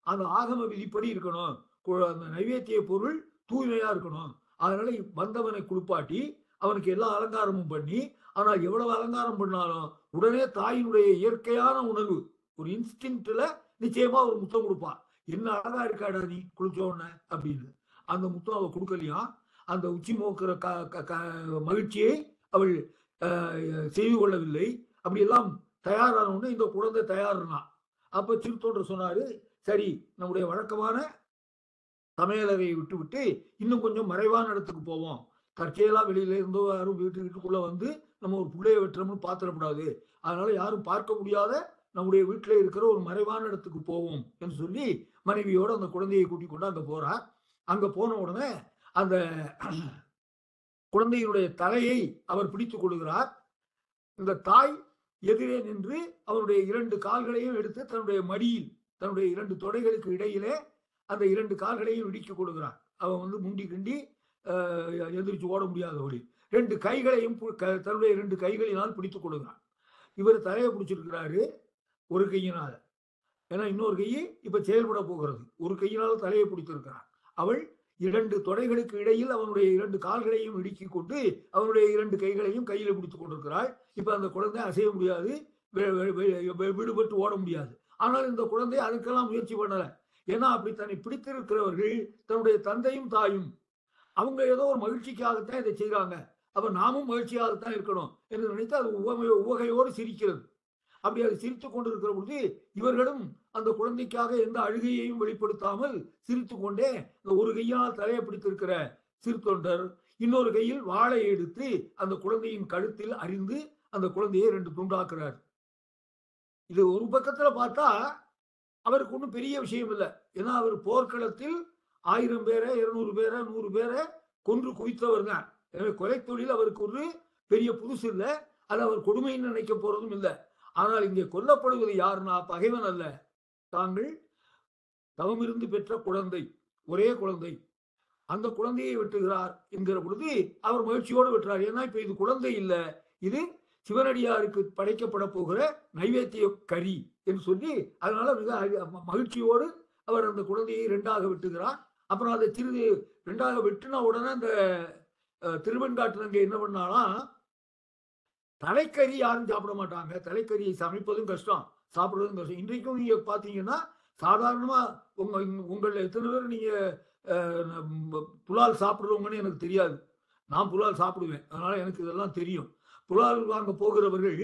அந்த ஆகம விதிப்படி இருக்கணும். நைவேத்திய பொருள் தூய்மையா இருக்கணும். அதனால வந்தவனை குளிப்பாட்டி அவனுக்கு எல்லா அலங்காரமும் பண்ணி ஆனால் எவ்வளவு அலங்காரம் பண்ணாலும் உடனே தாயினுடைய இயற்கையான உணர்வு ஒரு இன்ஸ்டிங்க்ட்ல நிச்சயமா ஒரு முத்தம் கொடுப்பான். என்ன அழகா இருக்காடா நீ குளிச்ச உடனே? அப்படின்னு. அந்த முத்தம் அவள் கொடுக்கலையா? அந்த உச்சி மோக்கிற க க- க- மகிழ்ச்சியை அவள் செய்து கொள்ளவில்லை. அப்படியெல்லாம் தயாரான உடனே இந்த குழந்தை தயாருனா அப்போ சிறுத்தோன்ற சொன்னாரு சரி நம்முடைய வழக்கமான சமையலறையை விட்டு விட்டு இன்னும் கொஞ்சம் மறைவான இடத்துக்கு போவோம். தற்செயலா வெளியில இருந்தோ யாரும் வீட்டு வீட்டுக்குள்ள வந்து நம்ம ஒரு பிள்ளைய வெட்டுறோம்னு பாத்திரப்படாது அதனால யாரும் பார்க்க முடியாத நம்முடைய வீட்டுல இருக்கிற ஒரு மறைவான இடத்துக்கு போவோம் என்று சொல்லி மனைவியோட அந்த குழந்தையை கூட்டிக் கொண்டு அங்க போறார் அங்க போன உடனே அந்த குழந்தையினுடைய தலையை அவர் பிடித்துக் கொள்கிறார். இந்த தாய் எதிரே நின்று அவனுடைய இரண்டு கால்களையும் எடுத்து தன்னுடைய மடியில் தன்னுடைய இரண்டு தொடைகளுக்கு இடையிலே அந்த இரண்டு கால்களையும் இடித்துக் கொடுக்குறான். அவன் வந்து முண்டி கிண்டி அஹ், எந்திரிச்சு ஓட முடியாதபடி ரெண்டு கைகளையும் தன்னுடைய ரெண்டு கைகளினால் பிடித்து கொடுக்குறான். இவர் தலையை பிடிச்சிருக்கிறாரு ஒரு கையினால். ஏன்னா இன்னொரு கை இப்ப செயல்பட போகிறது. ஒரு கையினால் தலையை பிடித்திருக்கிறான். அவள் இரண்டு தொடைகளுக்கு இடையில் அவனுடைய இரண்டு கால்களையும் இடுக்கி கொண்டு அவனுடைய இரண்டு கைகளையும் கையில பிடித்துக் கொண்டிருக்கிறாள். இப்ப அந்த குழந்தை அசைய முடியாது விடுபட்டு ஓட முடியாது. ஆனால் இந்த குழந்தை அதுக்கெல்லாம் முயற்சி பண்ணலை. ஏன்னா அப்படி தன்னை பிடித்திருக்கிறவர்கள் தன்னுடைய தந்தையும் தாயும். அவங்க ஏதோ ஒரு மகிழ்ச்சிக்காகத்தான் இதை செய்கிறாங்க அப்ப நாமும் மகிழ்ச்சியாகத்தான் இருக்கணும் என்று நினைத்து அது உவகையோ உவகையோடு சிரிக்கிறது. அப்படி அது சிரித்துக் கொண்டிருக்கிற பொழுது இவர்களும் அந்த குழந்தைக்காக எந்த அழுகையையும் வெளிப்படுத்தாமல் சிரித்து கொண்டே இந்த ஒரு கையால் தலையை பிடித்திருக்கிற சிறுத்தொண்டர் இன்னொரு கையில் வாழை எடுத்து அந்த குழந்தையின் கழுத்தில் அறிந்து அந்த குழந்தையை ரெண்டு துண்டாக்குறார். இது ஒரு பக்கத்துல பார்த்தா அவருக்கு ஒன்றும் பெரிய விஷயம் இல்லை. ஏன்னா அவர் போர்க்களத்தில் ஆயிரம் பேரை இருநூறு பேரை நூறு பேரை கொன்று குவித்தவர் தான். எனவே கொலை தொழில் அவருக்கு ஒரு பெரிய புதுசு இல்லை. அது அவர் கொடுமைன்னு நினைக்க போறதும் இல்லை. ஆனால் இங்கே கொல்லப்படுவது யாருன்னா பகைவன் அல்ல. தாங்கள் தவமிருந்து பெற்ற குழந்தை ஒரே குழந்தை. அந்த குழந்தையை வெட்டுகிறார் என்கிற பொழுது அவர் மகிழ்ச்சியோடு வெட்டுறார். ஏன்னா இப்ப இது குழந்தை இல்லை. இது சிவனடியாருக்கு படைக்கப்பட போகிற நைவேத்திய கறி. என்று சொல்லி அதனால மிக மகிழ்ச்சியோடு அவர் அந்த குழந்தையை ரெண்டாக வெட்டுகிறார். அப்புறம் அதை சிறிது ரெண்டாக வெட்டினா உடனே அந்த அஹ், என்ன பண்ணாலாம் தலைக்கறி யாரும் சாப்பிட மாட்டாங்க. தலைக்கறியை சமைப்பதும் கஷ்டம் சாப்பிட்றதும் கஷ்டம். இன்றைக்கும் நீங்க பாத்தீங்கன்னா சாதாரணமா உங்க உங்களை எத்தனை பேர் நீங்க புலால் சாப்பிடுறவங்கன்னு எனக்கு தெரியாது. நான் புலால் சாப்பிடுவேன். அதனால எனக்கு இதெல்லாம் தெரியும். புலால் வாங்க போகிறவர்கள்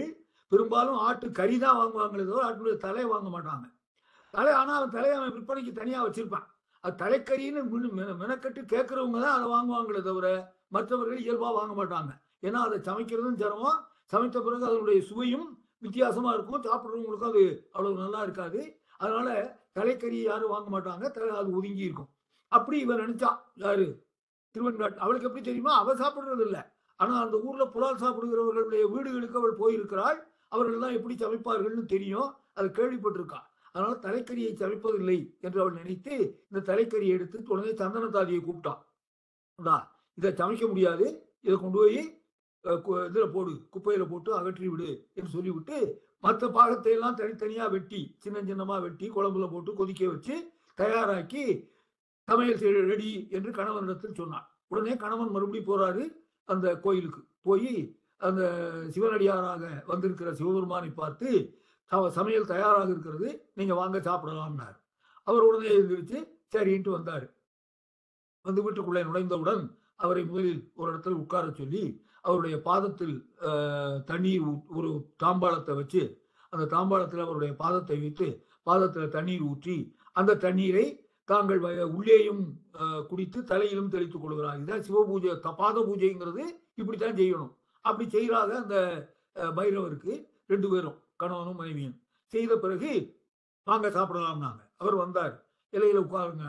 பெரும்பாலும் ஆட்டு கறி தான் வாங்குவாங்களே தவிர ஆட்டுடைய தலையை வாங்க மாட்டாங்க. தலை ஆனால் அவன் தலையை அவன் விற்பனைக்கு தனியாக வச்சிருப்பான். அது தலைக்கறின்னு மெனக்கட்டு கேட்கறவங்க தான் அதை வாங்குவாங்களே தவிர மற்றவர்கள் இயல்பாக வாங்க மாட்டாங்க. ஏன்னா அதை சமைக்கிறதும் சிரமம். சமைத்த பிறகு அதனுடைய சுவையும் வித்தியாசமா இருக்கும். சாப்பிட்றவங்களுக்கும் அது அவ்வளவு நல்லா இருக்காது. அதனால தலைக்கறி யாரும் வாங்க மாட்டாங்க. தலை அது ஒதுங்கி இருக்கும். அப்படி இவன் நினைச்சா யாரு? திருவெண்காட்டு. அவளுக்கு எப்படி தெரியுமா? அவள் சாப்பிடுறது இல்லை ஆனால் அந்த ஊர்ல புலால் சாப்பிடுகிறவர்களுடைய வீடுகளுக்கு அவள் போயிருக்கிறாள். அவர்கள் தான் எப்படி சமைப்பார்கள்னு தெரியும். அது கேள்விப்பட்டிருக்கா. அதனால தலைக்கறியை சமைப்பதில்லை என்று அவள் நினைத்து இந்த தலைக்கறியை எடுத்து உடனே சந்தன தாதியை கூப்பிட்டான் இதை சமைக்க முடியாது. இதை கொண்டு போய் இதில் கு- போடு. குப்பையில போட்டு அகற்றி விடு என்று சொல்லிவிட்டு மற்ற பாகத்தை எல்லாம் தனித்தனியா வெட்டி சின்ன சின்னமா வெட்டி குழம்புல போட்டு கொதிக்க வச்சு தயாராக்கி சமையல் செய்ய ரெடி என்று கணவனிடத்தில் சொன்னான். உடனே கணவன் மறுபடியும் போறாரு அந்த கோயிலுக்கு. போய் அந்த சிவனடியாராக வந்திருக்கிற சிவபெருமானை பார்த்து சம- சமையல் தயாராக இருக்கிறது நீங்கள் வாங்க சாப்பிடலாம்னார். அவர் உடனே எழுந்திருச்சு சரின்ட்டு வந்தார். வந்து வீட்டுக்குள்ளே நுழைந்தவுடன் அவரை முதலில் ஒரு இடத்துல உட்கார சொல்லி அவருடைய பாதத்தில் தண்ணீர் ஊ- ஒரு தாம்பாளத்தை வச்சு அந்த தாம்பாளத்தில் அவருடைய பாதத்தை வைத்து பாதத்தில் தண்ணீர் ஊற்றி அந்த தண்ணீரை தாங்கள் வ- உள்ளேயும் குடித்து தலையிலும் தெளித்துக் கொள்கிறார். இதான் சிவபூஜை பாத பூஜைங்கிறது இப்படித்தான் செய்யணும். அப்படி செய்கிறாங்க அந்த பைரவருக்கு ரெண்டு பேரும் கணவனும் மனைவியும். செய்த பிறகு வாங்க சாப்பிடலாம்னாங்க. அவர் வந்தார். இலையில உட்காருங்க.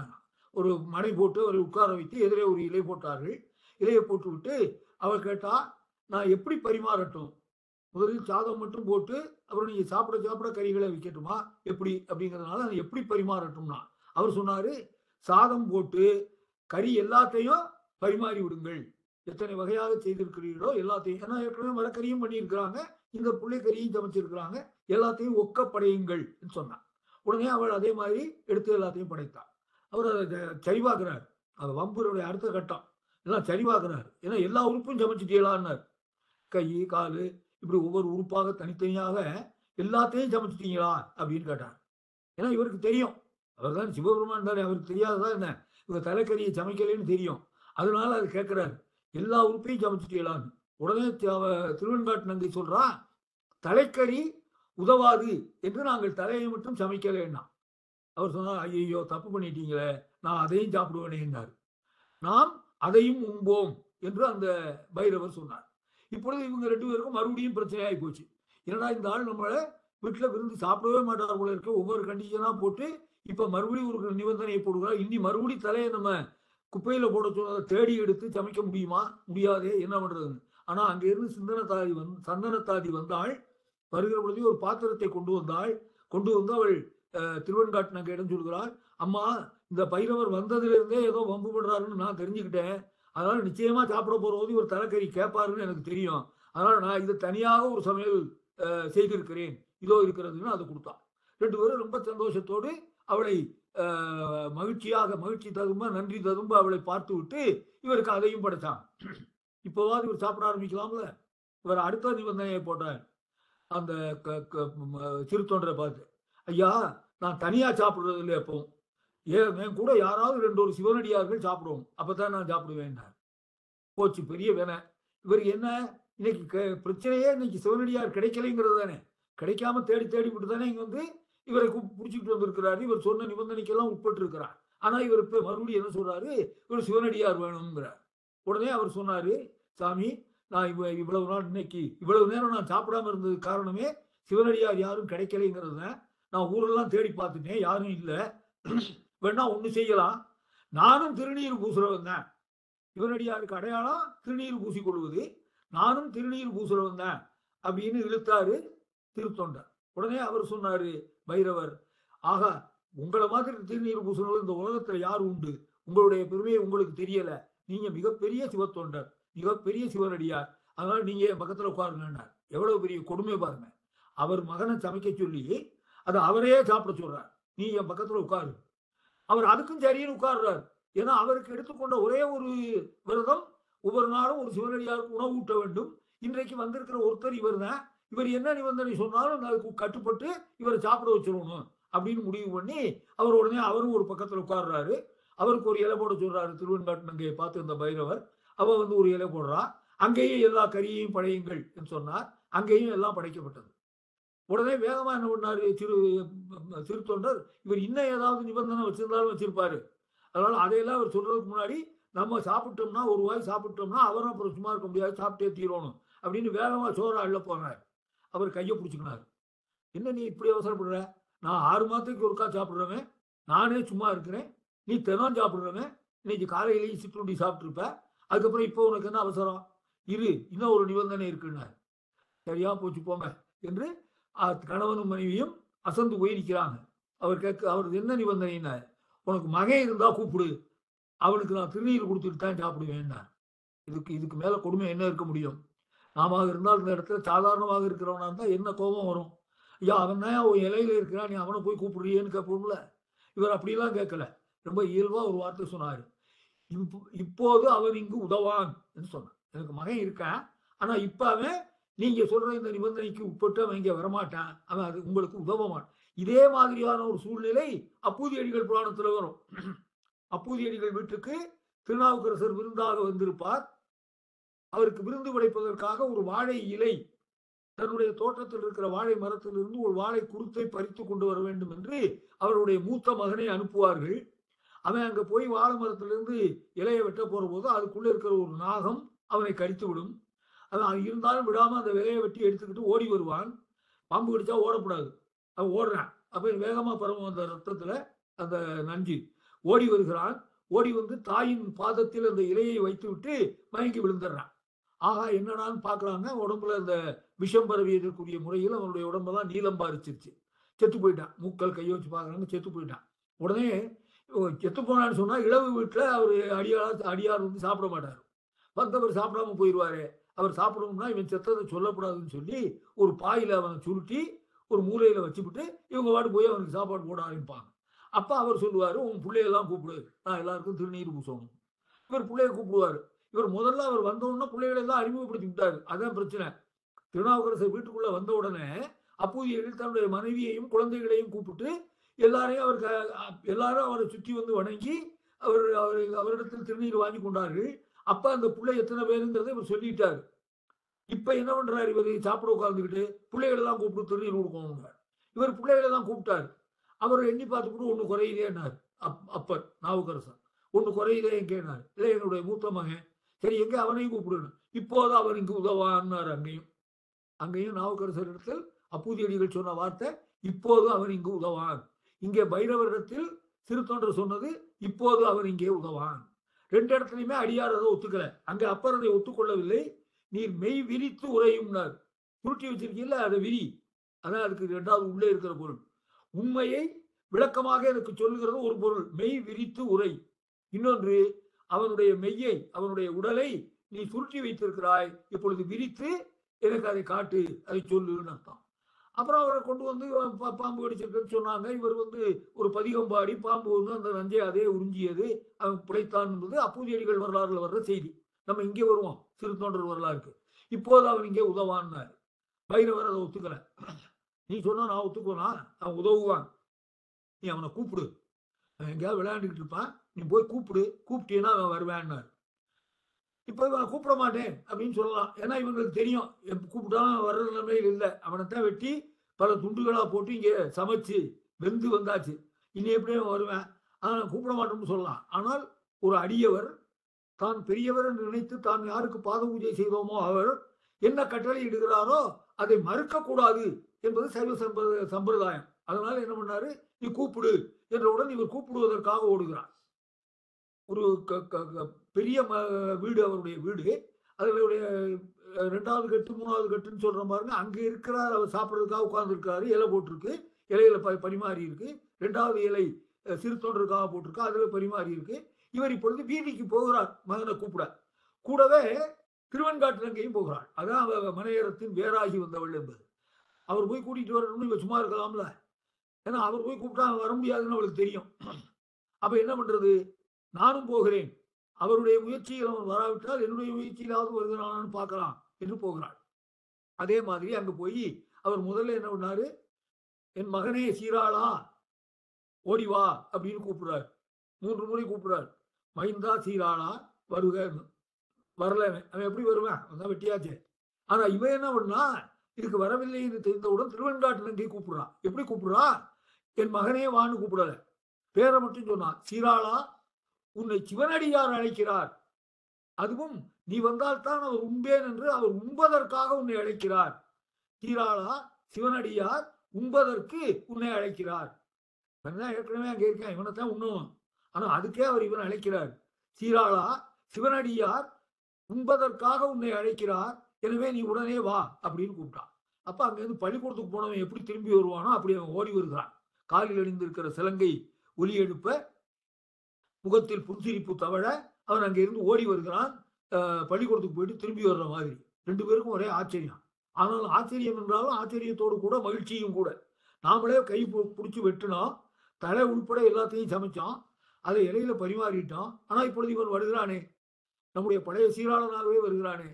ஒரு மனை போட்டு அவரை உட்கார வைத்து எதிரே ஒரு இலை போட்டார்கள். இலையை போட்டு விட்டு அவர் கேட்டா நான் எப்படி பரிமாறட்டும்? முதலில் சாதம் மட்டும் போட்டு அப்புறம் நீங்க சாப்பிட சாப்பிட கறிகளை வைக்கட்டுமா எப்படி? அப்படிங்கிறதுனால நான் எப்படி பரிமாறட்டும்னா அவர் சொன்னாரு சாதம் போட்டு கறி எல்லாத்தையும் பரிமாறி விடுங்கள் எத்தனை வகையாக செய்திருக்கிறீர்களோ எல்லாத்தையும் ஏன்னா ஏற்கனவே மரக்கறியும் பண்ணியிருக்கிறாங்க இந்த புள்ளைக்கறியும் சமைச்சிருக்கிறாங்க எல்லாத்தையும் ஒக்க படையுங்கள் சொன்னான். உடனே அவள் அதே மாதிரி எடுத்து எல்லாத்தையும் படைத்தாள். அவர் அதை ச- சரிபார்க்கிறார் அது அடுத்த கட்டம். எல்லாம் சரிபார்க்கிறார் ஏன்னா எல்லா உறுப்பும் சமைச்சிட்டீங்களான்னார். கை கால் இப்படி ஒவ்வொரு உறுப்பாக தனித்தனியாக எல்லாத்தையும் சமைச்சிட்டீங்களா அப்படின்னு கேட்டார் ஏன்னா இவருக்கு தெரியும். அவர் தான் சிவபெருமான் தானே. அவருக்கு தெரியாததான் என்ன? இவங்க தலைக்கறியை சமைக்கலைன்னு தெரியும். அதனால அது கேட்குறாரு எல்லா உறுப்பையும் சமைச்சிட்டீங்களான்னு உடனே திருவெண்காட்டு நங்கை சொல்றா தலைக்கறி உதவாது என்று நாங்கள் தலையை மட்டும் சமைக்கலைன்னா அவர் சொன்னார் ஐயோ தப்பு பண்ணிட்டீங்களே நான் அதையும் சாப்பிடுவேனேன்னார் நாம் அதையும் உண்போம் என்று அந்த பைரவர் சொன்னார். இப்பொழுது இவங்க ரெண்டு பேருக்கும் மறுபடியும் பிரச்சனையாகி போச்சு. என்னடா இந்த ஆள் நம்மளை வீட்டில் விருந்து சாப்பிடவே மாட்டார் போல இருக்க. ஒவ்வொரு கண்டிஷனாக போட்டு இப்போ மறுபடியும் ஒரு நிபந்தனையை போடுகிறார். இன்னி மறுபடியும் தலையை நம்ம குப்பையில் போட சொன்னதை தேடி எடுத்து சமைக்க முடியுமா? முடியாதே என்ன பண்ணுறதுன்னு ஆனால் அங்கேருந்து சிந்தனத்தாதி வந் சந்தனத்தாதி வந்தாள். வருகிற பொழுது ஒரு பாத்திரத்தை கொண்டு வந்தாள். கொண்டு வந்து அவள் அஹ், திருவெண்காட்டு இடம் சொல்கிறாள். அம்மா இந்த பைரவர் வந்ததுலேருந்தே ஏதோ வம்பு பண்ணுறாருன்னு நான் தெரிஞ்சுக்கிட்டேன். அதனால் நிச்சயமாக சாப்பிட போகிறபோது இவர் தலைக்கறி கேட்பாருன்னு எனக்கு தெரியும். அதனால் நான் இதை தனியாக ஒரு சமையல் செய்திருக்கிறேன். இதோ இருக்கிறதுன்னு அதை கொடுத்தான் ரெண்டு பேரும் ரொம்ப சந்தோஷத்தோடு அவளை மகிழ்ச்சியாக மகிழ்ச்சி ததும்ப நன்றி ததும்ப அவளை பார்த்து விட்டு இவருக்கு அதையும் படைத்தான். இப்போவாது இவர் சாப்பிட ஆரம்பிக்கலாம்ல? இவர் அடுத்த நிபந்தனையை போட்டார். அந்த க- க- பார்த்து ஐயா நான் தனியா சாப்பிடுறது இல்லை எப்பவும் ஏன் என் கூட யாராவது ரெண்டு ஒரு சிவனடியார்கள் சாப்பிடுவோம். அப்பதான் நான் சாப்பிடுவேன்னார் போச்சு பெரிய வேணை இவர் என்ன? இன்னைக்கு க- பிரச்சனையே இன்னைக்கு சிவனடியார் கிடைக்கலைங்கிறது தானே. கிடைக்காம தேடி தேடி விட்டு தானே இங்க வந்து இவரை பிடிச்சிக்கிட்டு வந்திருக்கிறாரு. இவர் சொன்ன நிபந்தனைக்கெல்லாம் உட்பட்டு இருக்கிறார் இவர் இப்போ மறுபடியும் என்ன சொல்கிறாரு இவர் சிவனடியார் வேணுங்கிறார் உடனே அவர் சொன்னார் சாமி நான் இவ இவ்வளவு நாள் இன்னைக்கு இவ்வளவு நேரம் நான் சாப்பிடாம இருந்தது காரணமே சிவனடியார் யாரும் கிடைக்கலைங்கிறது தான் நான் ஊரெல்லாம் தேடி பார்த்துட்டேன். யாரும் இல்லை. வேணா ஒன்று செய்யலாம். நானும் திருநீர் பூசுறவன் தான். சிவனடியாருக்கு அடையாளம் திருநீர் பூசிக்கொள்வது நானும் திருநீர் பூசுறவன் தான். அப்படின்னு இழுத்தாரு திருத்தொண்டர். உடனே அவர் சொன்னாரு பைரவர் ஆகா உங்களை மாதிரி திருநீர் பூசுறவர் இந்த உலகத்துல யார் உண்டு? உங்களுடைய பெருமையை உங்களுக்கு தெரியல. நீங்க மிகப்பெரிய சிவத்தொண்டர் மிகப்பெரிய சிவனடியார். அதனால நீங்க என் பக்கத்துல உட்காருங்கன்னார். எவ்வளவு பெரிய கொடுமை பாருங்க. அவர் மகனை சமைக்க சொல்லி அதை அவரே சாப்பிட சொல்றார். நீ என் பக்கத்துல உட்காரு. அவர் அதுக்கும் சரின்னு உட்கார்றார். ஏன்னா அவருக்கு எடுத்துக்கொண்ட ஒரே ஒரு விரதம் ஒவ்வொரு நாளும் ஒரு சிவனடியாருக்கு உணவு ஊட்ட வேண்டும். இன்றைக்கு வந்திருக்கிற ஒருத்தர் இவர் தான் இவர் என்ன நிபந்தனை சொன்னாலும் அதுக்கு கட்டுப்பட்டு இவரை சாப்பிட வச்சிடணும் அப்படின்னு முடிவு பண்ணி அவர் உடனே அவரும் ஒரு பக்கத்தில் உட்கார்றாரு. அவருக்கு ஒரு இலை போட சொல்றாரு. திருவெண்காட்டு பார்த்து இந்த பைரவர் அவ வந்து ஒரு இலை போடுறா. அங்கேயும் எல்லா கறியையும் படையுங்கள் என்று சொன்னார். அங்கேயும் எல்லாம் படைக்கப்பட்டது. உடனே வேகமா என்ன பண்ணாரு? சிறு சிறு தொண்டர் இவர் இன்னும் ஏதாவது நிபந்தனை வச்சிருந்தாலும் வச்சிருப்பாரு. அதனால அதையெல்லாம் அவர் சொல்றதுக்கு முன்னாடி நம்ம சாப்பிட்டோம்னா ஒரு வாய் சாப்பிட்டோம்னா அவரும் அப்புறம் சும்மா இருக்க முடியாது சாப்பிட்டே தீரணும் அப்படின்னு வேகமா சோறா அள்ள போனார். அவர் கையை பிடிச்சிக்கினார். என்ன நீ இப்படி அவசரப்படுற? நான் ஆறு மாதத்துக்கு ஒருக்கா சாப்பிட்றவன். நானே சும்மா இருக்கிறேன். நீ தினம் சாப்பிட்றவன். இன்னைக்கு காலையிலேயே சிற்றுண்டி சாப்பிட்ருப்ப அதுக்கப்புறம் இப்போ உனக்கு என்ன அவசரம்? இரு இன்னும் ஒரு நிபந்தனை இருக்குன்னார். சரியா போச்சு போங்க என்று கணவனும் மனைவியும் அசந்து போய் நிற்கிறாங்க அவர் கேட்க அவருக்கு என்ன நிபந்தனைன்னா உனக்கு மகன் இருந்தால் கூப்பிடு. அவனுக்கு நான் திருநீர் கொடுத்துட்டு தான் சாப்பிடுவேன்னா இதுக்கு இதுக்கு மேலே கொடுமை என்ன இருக்க முடியும்? நாம இருந்தால் இந்த இடத்துல சாதாரணமாக இருக்கிறவனா இருந்தால் என்ன கோபம் வரும்? ஐயா அவன் தான் உன் இலையில இருக்கிறான் நீ அவனை போய் கூப்பிடுறியேன்னு கேட்போம்ல? இவர் அப்படிலாம் கேட்கல. ரொம்ப இயல்பா ஒரு வார்த்தை சொன்னாரு. இப்போ இப்போது அவன் இங்கு உதவான் சொன்னான். எனக்கு மகன் இருக்கான் ஆனா இப்ப அவன் நீங்க சொல்ற இந்த நிபந்தனைக்கு உட்பட்டு அவன் இங்கே வரமாட்டான். அவன் அது உங்களுக்கு உதவ இதே மாதிரியான ஒரு சூழ்நிலை அப்பூதியடிகள் புராணத்துல வரும். அப்பூதியடிகள் வீட்டுக்கு திருநாவுக்கரசர் விருந்தாக வந்திருப்பார். அவருக்கு விருந்து படைப்பதற்காக ஒரு வாழை இலை தன்னுடைய தோட்டத்தில் இருக்கிற வாழை மரத்திலிருந்து ஒரு வாழை குருத்தை பறித்து கொண்டு வர வேண்டும் என்று அவருடைய மூத்த மகனை அனுப்புவார்கள். அவன் அங்க போய் வாழை மரத்திலிருந்து இலையை வெட்ட போற போது அதுக்குள்ள இருக்கிற ஒரு நாகம் அவனை கடித்து விடும் அவன் இருந்தாலும் விடாம அந்த விலையை வெட்டி எடுத்துக்கிட்டு ஓடி வருவான். பாம்பு கடிச்சா ஓடக்கூடாது. அவன் ஓடுறான். அப்ப வேகமா பரவும் அந்த ரத்தத்துல அந்த நஞ்சு ஓடி வருகிறான். ஓடி வந்து தாயின் பாதத்தில் அந்த இலையை வைத்து விட்டு மயங்கி விழுந்துடுறான். ஆகா என்னடான்னு பார்க்கலாங்க உடம்புல இந்த விஷம் பரவி இருக்கக்கூடிய முறையில் அவனுடைய உடம்பெல்லாம் நீளம் பாரிச்சிருச்சு. செத்து போயிட்டான். மூக்கள் கையை வச்சு பார்க்குறாங்க செத்து போயிட்டான். உடனே செத்து போனான்னு சொன்னால் இளவு வீட்டில் அவர் அடியார் அடியார் வந்து சாப்பிட மாட்டார். பக்தவர் சாப்பிடாம போயிடுவார் அவர் சாப்பிடணும்னா இவன் செத்ததை சொல்லக்கூடாதுன்னு சொல்லி ஒரு பாயில் அவனை சுருட்டி ஒரு மூலையில் வச்சுவிட்டு இவங்க வாட்டு போய் அவனுக்கு சாப்பாடு போட ஆரம்பிப்பாங்க. அப்போ அவர் சொல்லுவார் உன் பிள்ளையெல்லாம் கூப்பிடு. நான் எல்லாருக்கும் திருநீர் பூசணும். இவர் பிள்ளைய கூப்பிடுவாரு. இவர் முதல்ல அவர் வந்த உடனே பிள்ளைகளை எல்லாம் அறிமுகப்படுத்தி விட்டாரு அதான் பிரச்சனை. திருநாவுக்கரசர் வீட்டுக்குள்ள வந்த உடனே அப்பூதியர்கள் தன்னுடைய மனைவியையும் குழந்தைகளையும் கூப்பிட்டு எல்லாரையும் அவர் எல்லாரும் அவரை சுற்றி வந்து வணங்கி அவர் அவர் அவரிடத்தில் திருநீர் வாங்கி கொண்டார்கள். அப்ப அந்த பிள்ளை எத்தனை பேருங்கிறதை இவர் சொல்லிட்டாரு. இப்ப என்ன பண்றாரு இவர்? சாப்பிட உட்கார்ந்துக்கிட்டு பிள்ளைகளை தான் கூப்பிட்டு திருநீர் கொடுக்கணும் இவர் பிள்ளைகளை தான் கூப்பிட்டாரு. அவர் எண்ணி பார்த்து கூட ஒன்று குறையிலேன்னார். அப் அப்பர் நாவுக்கரசர். ஒன்று குறையிலேயே கேனார் இல்லை என்னுடைய மூத்த மகன் சரி எங்க அவனையும் கூப்பிடணும். இப்போது அவர் இங்கு உதவான்னார் அங்கேயும். அங்கேயும் நாவுக்கரசர் இடத்தில் அப்பூதியடிகள் சொன்ன வார்த்தை இப்போது அவன் இங்கு உதவான். இங்கே பைரவரிடத்தில் திருத்தொண்டர் சொன்னது இப்போது அவன் இங்கே உதவான். ரெண்டு இடத்துலையுமே அடியார் அதை ஒத்துக்கல. அங்க அப்பர் அதை ஒத்துக்கொள்ளவில்லை. நீர் மெய் விரித்து உரையும்னார் சுருட்டி வச்சிருக்கீல்ல அதை விரி. அதான் அதுக்கு ரெண்டாவது உள்ளே இருக்கிற பொருள். உண்மையை விளக்கமாக எனக்கு சொல்லுகிறது ஒரு பொருள். மெய் விரித்து உரை. இன்னொன்று அவனுடைய மெய்யை அவனுடைய உடலை நீ சுருட்டி வைத்திருக்கிறாய். இப்பொழுது விரித்து எனக்கு அதை காட்டு அதை சொல்லுன்னு அர்த்தம். அப்புறம் அவரை கொண்டு வந்து பாம்பு கடிச்சிருக்குன்னு சொன்னாங்க. இவர் வந்து ஒரு பதிகம் பாடி பாம்பு வந்து அந்த நஞ்சை அதே உறிஞ்சியது. அவன் பிழைத்தான் என்பது அப்பூதியடிகள் வரலாறுல வர்ற செய்தி. நம்ம இங்கே வருவோம். திருத்தொண்டர் வரலாறுக்கு. இப்போது அவன் இங்கே உதவான்னாரு. பைரவர் அதை ஒத்துக்கல. நீ சொன்னா நான் ஒத்துக்குவனா? அவன் உதவுவான். நீ அவனை கூப்பிடு. எங்கேயாவது விளையாண்டுக்கிட்டு இருப்பான் நீ போய் கூப்பிடு. கூப்பிட்டீன்னா அவன் வருவேன்னார். இப்போ இவன் கூப்பிட மாட்டேன் அப்படின்னு சொல்லலாம். ஏன்னா இவங்களுக்கு தெரியும். கூப்பிட்டாலும் வர்ற நிலைமையில் இல்லை. அவனைத்தான் வெட்டி பல துண்டுகளாக போட்டு இங்கே சமைச்சு வெந்து வந்தாச்சு. இனி எப்படியும் அவன் வருவேன். ஆனால் கூப்பிட மாட்டோம்னு சொல்லலாம். ஆனால் ஒரு அடியவர் தான் பெரியவர் என்று நினைத்து தான் யாருக்கு பாத பூஜை செய்தோமோ அவர் என்ன கட்டளை இடுகிறாரோ அதை மறுக்கக்கூடாது என்பது சைவ சம்பிரதாயம். அதனால என்ன பண்ணாரு? நீ கூப்பிடு என்றவுடன் இவர் கூப்பிடுவதற்காக ஓடுகிறார். ஒரு க- க- க- பெரிய ம- வீடு அவருடைய வீடு. அதனுடைய ரெண்டாவது கட்டு மூணாவது கட்டுன்னு சொல்ற பாருங்க அங்க இருக்கிறார் அவர் சாப்பிட்றதுக்காக உட்கார்ந்துருக்காரு இலை போட்டிருக்கு. இலையில ப பரிமாறி இருக்கு. ரெண்டாவது இலை சிறு தொண்டருக்காக போட்டிருக்கு. அதுல பரிமாறி இருக்கு. இவர் இப்பொழுது வீதிக்கு போகிறார். மகனை கூப்பிட கூடவே திருவெண்காட்டுலங்கையும் போகிறாள். அதான் அவ மனையரத்தின் வேறாகி வந்தவள் என்பது. அவர் போய் கூட்டிட்டு வரணும்னு இவ சும்மா இருக்கலாம்ல. ஏன்னா அவர் போய் கூப்பிட்டா அவன் வர முடியாதுன்னு அவளுக்கு தெரியும். அப்ப என்ன பண்றது? நானும் போகிறேன். அவருடைய முயற்சியில் அவன் வராவிட்டால் என்னுடைய முயற்சியிலாவது வருகிறானான்னு பார்க்கலாம் என்று போகிறாள். அதே மாதிரி அங்கு போய் அவர் முதல்ல என்ன பண்ணாரு? என் மகனே சீராளா? ஓடி வா அப்படின்னு கூப்பிடுறார். மூன்று முறை கூப்பிடுறார். மைந்தா சீராளா? வருக வரல அவன். எப்படி வருவேன்? அவன் தான் வெட்டியாச்சு. ஆனா இவன் என்ன பண்ணா? இதுக்கு வரவில்லை என்று தெரிந்தவுடன் திருவெண்காட்டிலிருந்தே கூப்பிடுறான் எப்படி கூப்பிடுறான் என் மகனே வான்னு கூப்பிடல. பேரை மட்டும் சொன்னான். சீராளா உன்னை சிவனடியார் அழைக்கிறார். அதுவும் நீ வந்தால்தான் அவர் உண்பேன் என்று அவர் உண்பதற்காக உன்னை அழைக்கிறார். சீராளா சிவனடியார் உண்பதற்கு உன்னை அழைக்கிறார். இவன் தான் ஏற்கனவே அங்கே இருக்கேன். இவனைத்தான் உண்ணும். ஆனா அதுக்கே அவர் இவன் அழைக்கிறார். சீராளா சிவனடியார் உண்பதற்காக உன்னை அழைக்கிறார். எனவே நீ உடனே வா அப்படின்னு கூப்பிட்டான். அப்ப அங்கிருந்து பள்ளிக்கூடத்துக்கு போனவன் எப்படி திரும்பி வருவானோ அப்படி அவன் ஓடி வருகிறான். காலில் அணிந்திருக்கிற சிலங்கை ஒலி எழுப்ப முகத்தில் புன்சிரிப்பு தவழ அவன் அங்கிருந்து ஓடி வருகிறான். பள்ளிக்கூடத்துக்கு போயிட்டு திரும்பி வர்ற மாதிரி. ரெண்டு பேருக்கும் ஒரே ஆச்சரியம். ஆனால் ஆச்சரியம் என்றாலும் ஆச்சரியத்தோடு கூட மகிழ்ச்சியும் கூட. நாமளே கை பிடிச்சி வெட்டினோம். தலை உள்பட எல்லாத்தையும் சமைச்சோம். அதை இலையில பரிமாறிட்டோம். ஆனால் இப்பொழுது இவன் வருகிறானே. நம்முடைய பழைய சீராளனாகவே வருகிறானே.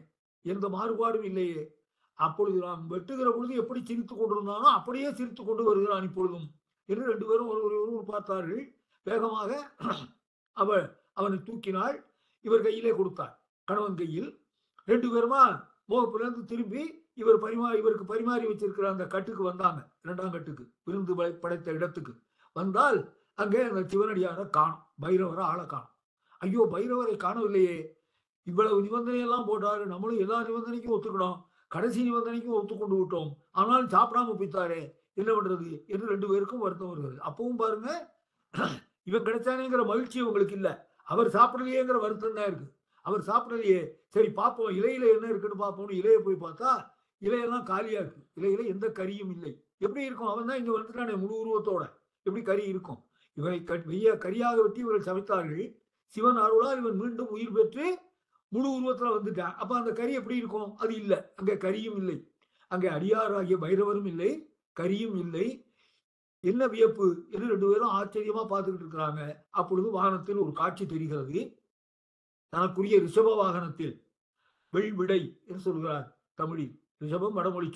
எந்த மாறுபாடும் இல்லையே. அப்பொழுது நாம் வெட்டுகிற பொழுது எப்படி சிரித்து கொண்டிருந்தானோ அப்படியே சிரித்து கொண்டு வருகிறான் இப்பொழுதும். என்று ரெண்டு பேரும் ஒரு ஒருவர் பார்த்தார்கள். வேகமாக <clears throat> அவள் அவனை தூக்கினாள். இவர் கையிலே கொடுத்தாள். கணவன் கையில். ரெண்டு பேருமா மோகப்பிலிருந்து திரும்பி இவர் பரிமா இவருக்கு பரிமாறி வச்சிருக்கிற அந்த கட்டுக்கு வந்தாங்க. இரண்டாம் கட்டுக்கு. விருந்து படை- படைத்த இடத்துக்கு. வந்தால் அங்கே அந்த சிவனடியாரை காணும். பைரவரை ஆளை காணும். ஐயோ பைரவரை காணவில்லையே. இவ்வளவு நிபந்தனையெல்லாம் போட்டாரு. நம்மளும் எல்லா நிபந்தனைக்கும் ஒத்துக்கணும். கடைசி நிபந்தனைக்கும் ஒத்துக்கொண்டு விட்டோம். ஆனாலும் சாப்பிடாம போய்த்தாரே என்ன பண்றது? என்று ரெண்டு பேருக்கும் வருத்தம் வருகிறது. அப்பவும் பாருங்க இவன் கிடைச்சானேங்கிற மகிழ்ச்சி உங்களுக்கு இல்ல. அவர் சாப்பிடலையேங்கிற வருத்தம் தான் இருக்கு. அவர் சாப்பிடலையே. சரி பார்ப்போம். இலையில என்ன இருக்குன்னு பார்ப்போம்னு இலையை போய் பார்த்தா இலையெல்லாம் காலியா இருக்கு. இலையில எந்த கறியும் இல்லை. எப்படி இருக்கும்? அவன் தான் இங்க வந்துட்டானே முழு உருவத்தோட. எப்படி கறி இருக்கும்? இவனை கட் வெய்ய கரியாக வெட்டி இவர்கள் சமைத்தார்கள். சிவன் அருளால் இவன் மீண்டும் உயிர் பெற்று முழு உருவத்தில் வந்துட்டான். அப்போ அந்த கறி எப்படி இருக்கும்? அது இல்லை. அங்கே கரியும் இல்லை. அங்கே அடியாராகிய பைரவரும் இல்லை. கரியும் இல்லை. என்ன வியப்பு? என்று ரெண்டு பேரும் ஆச்சரியமா பார்த்துக்கிட்டு இருக்கிறாங்க. அப்பொழுது வாகனத்தில் ஒரு காட்சி தெரிகிறது. தனக்குரிய ரிஷப வாகனத்தில். வெள்விடை என்று சொல்கிறார் தமிழில். ரிஷபம் வடமொழி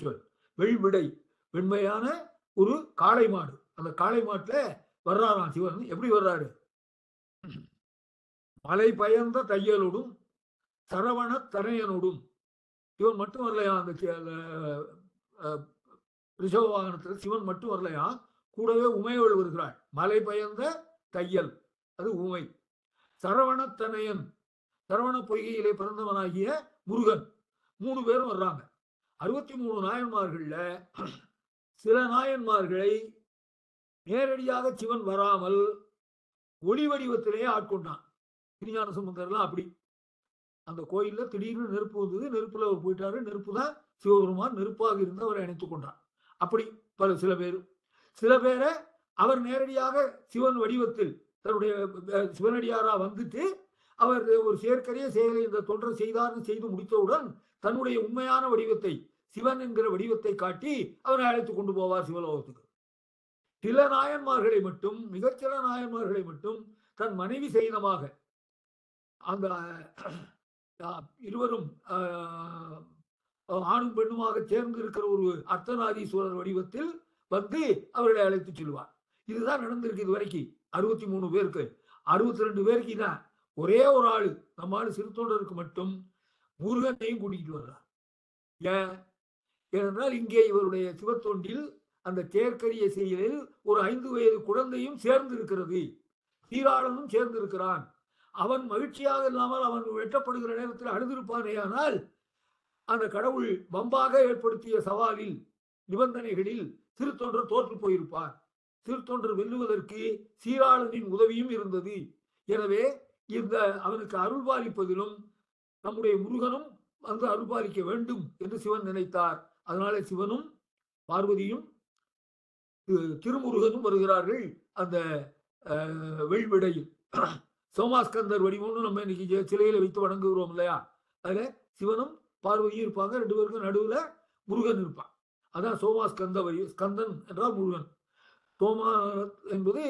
வெள்விடை. வெண்மையான ஒரு காளை மாடு. அந்த காளை மாட்டுல வர்றாராம் சிவன். எப்படி வர்றாரு? மலை பயந்த தையலோடும் சரவண தரையனோடும். இவன் மட்டும் வரலையா? அந்த அந்த, ரிஷப வாகனத்தில் சிவன் மட்டும் வரலையா? கூடவே உமையோள் வருகிறாள். மலை பயந்த தையல். அது உமை. சரவண தனையன். சரவண பொய்கையிலே பிறந்தவனாகிய முருகன். மூணு பேரும் வர்றாங்க. அறுபத்தி மூணு நாயன்மார்கள்ல சில நாயன்மார்களை நேரடியாக சிவன் வராமல் ஒளி வடிவத்திலேயே ஆட்கொண்டான். திருஞான சம்பந்தர்லாம் அப்படி. அந்த கோயில்ல திடீர்னு நெருப்பு வந்தது நெருப்புல அவர் போயிட்டாரு. நெருப்பு தான் சிவபெருமான் நெருப்பாக இருந்து அவரை அணைத்துக் கொண்டார். அப்படி பல சில பேர். சில பேரை அவர் நேரடியாக சிவன் வடிவத்தில் தன்னுடைய சிவனடியாரா வந்துட்டு அவர் ஒரு செயற்கரிய செயலை இந்த தொன்றை செய்தார்னு செய்து முடித்தவுடன் தன்னுடைய உண்மையான வடிவத்தை சிவன் என்கிற வடிவத்தை காட்டி அவரை அழைத்து கொண்டு போவார் சிவலோகத்துக்கு. சில நாயன்மார்களை மட்டும் மிகச்சில நாயன்மார்களை மட்டும் தன் மனைவி சைனமாக அந்த இருவரும் ஆணும் பெண்ணுமாக சேர்ந்து இருக்கிற ஒரு அர்த்தநாதீஸ்வரர் வடிவத்தில் வந்து அவர்களை அழைத்து செல்வார். இதுதான் நடந்திருக்கு இது வரைக்கும். அறுபத்தி மூணு பேருக்கு. அறுபத்தி ரெண்டு பேருக்கு தான் ஒரே ஒரு ஆள். நம்ம ஆள் சிறுத்தொண்டருக்கு மட்டும் முருகனையும் கூட்டிகிட்டு வர்றார். ஏன்? ஏனென்றால் இங்கே இவருடைய சிவத்தொண்டில் அந்த தேர்க்கரிய செயலில் ஒரு ஐந்து வயது குழந்தையும் சேர்ந்து இருக்கிறது சீராளனும் சேர்ந்து இருக்கிறான் அவன் மகிழ்ச்சியாக இல்லாமல் அவன் வெட்டப்படுகிற நேரத்தில் அழுதிருப்பானேயானால் அந்த கடவுள் வம்பாக ஏற்படுத்திய சவாலில் நிபந்தனைகளில் திருத்தொண்டர் தோற்று போயிருப்பார். திருத்தொண்டர் வெல்லுவதற்கு சீராளனின் உதவியும் இருந்தது. எனவே இந்த அவனுக்கு அருள்பாலிப்பதிலும் நம்முடைய முருகனும் வந்து அருள்பாலிக்க வேண்டும் என்று சிவன் நினைத்தார். அதனால சிவனும் பார்வதியும் திருமுருகனும் வருகிறார்கள் அந்த வெள்விடையில். சோமாஸ்கந்தர் வடிவம்னு நம்ம இன்னைக்கு சிலையில வைத்து வணங்குகிறோம் இல்லையா? அதுல சிவனும் பார்வதியும் இருப்பாங்க. ரெண்டு பேருக்கும் நடுவுல முருகன் இருப்பான். அதான் சோமாஸ்கந்த வரி ஸ்கந்தன் என்றால் முருகன். சோமா என்பது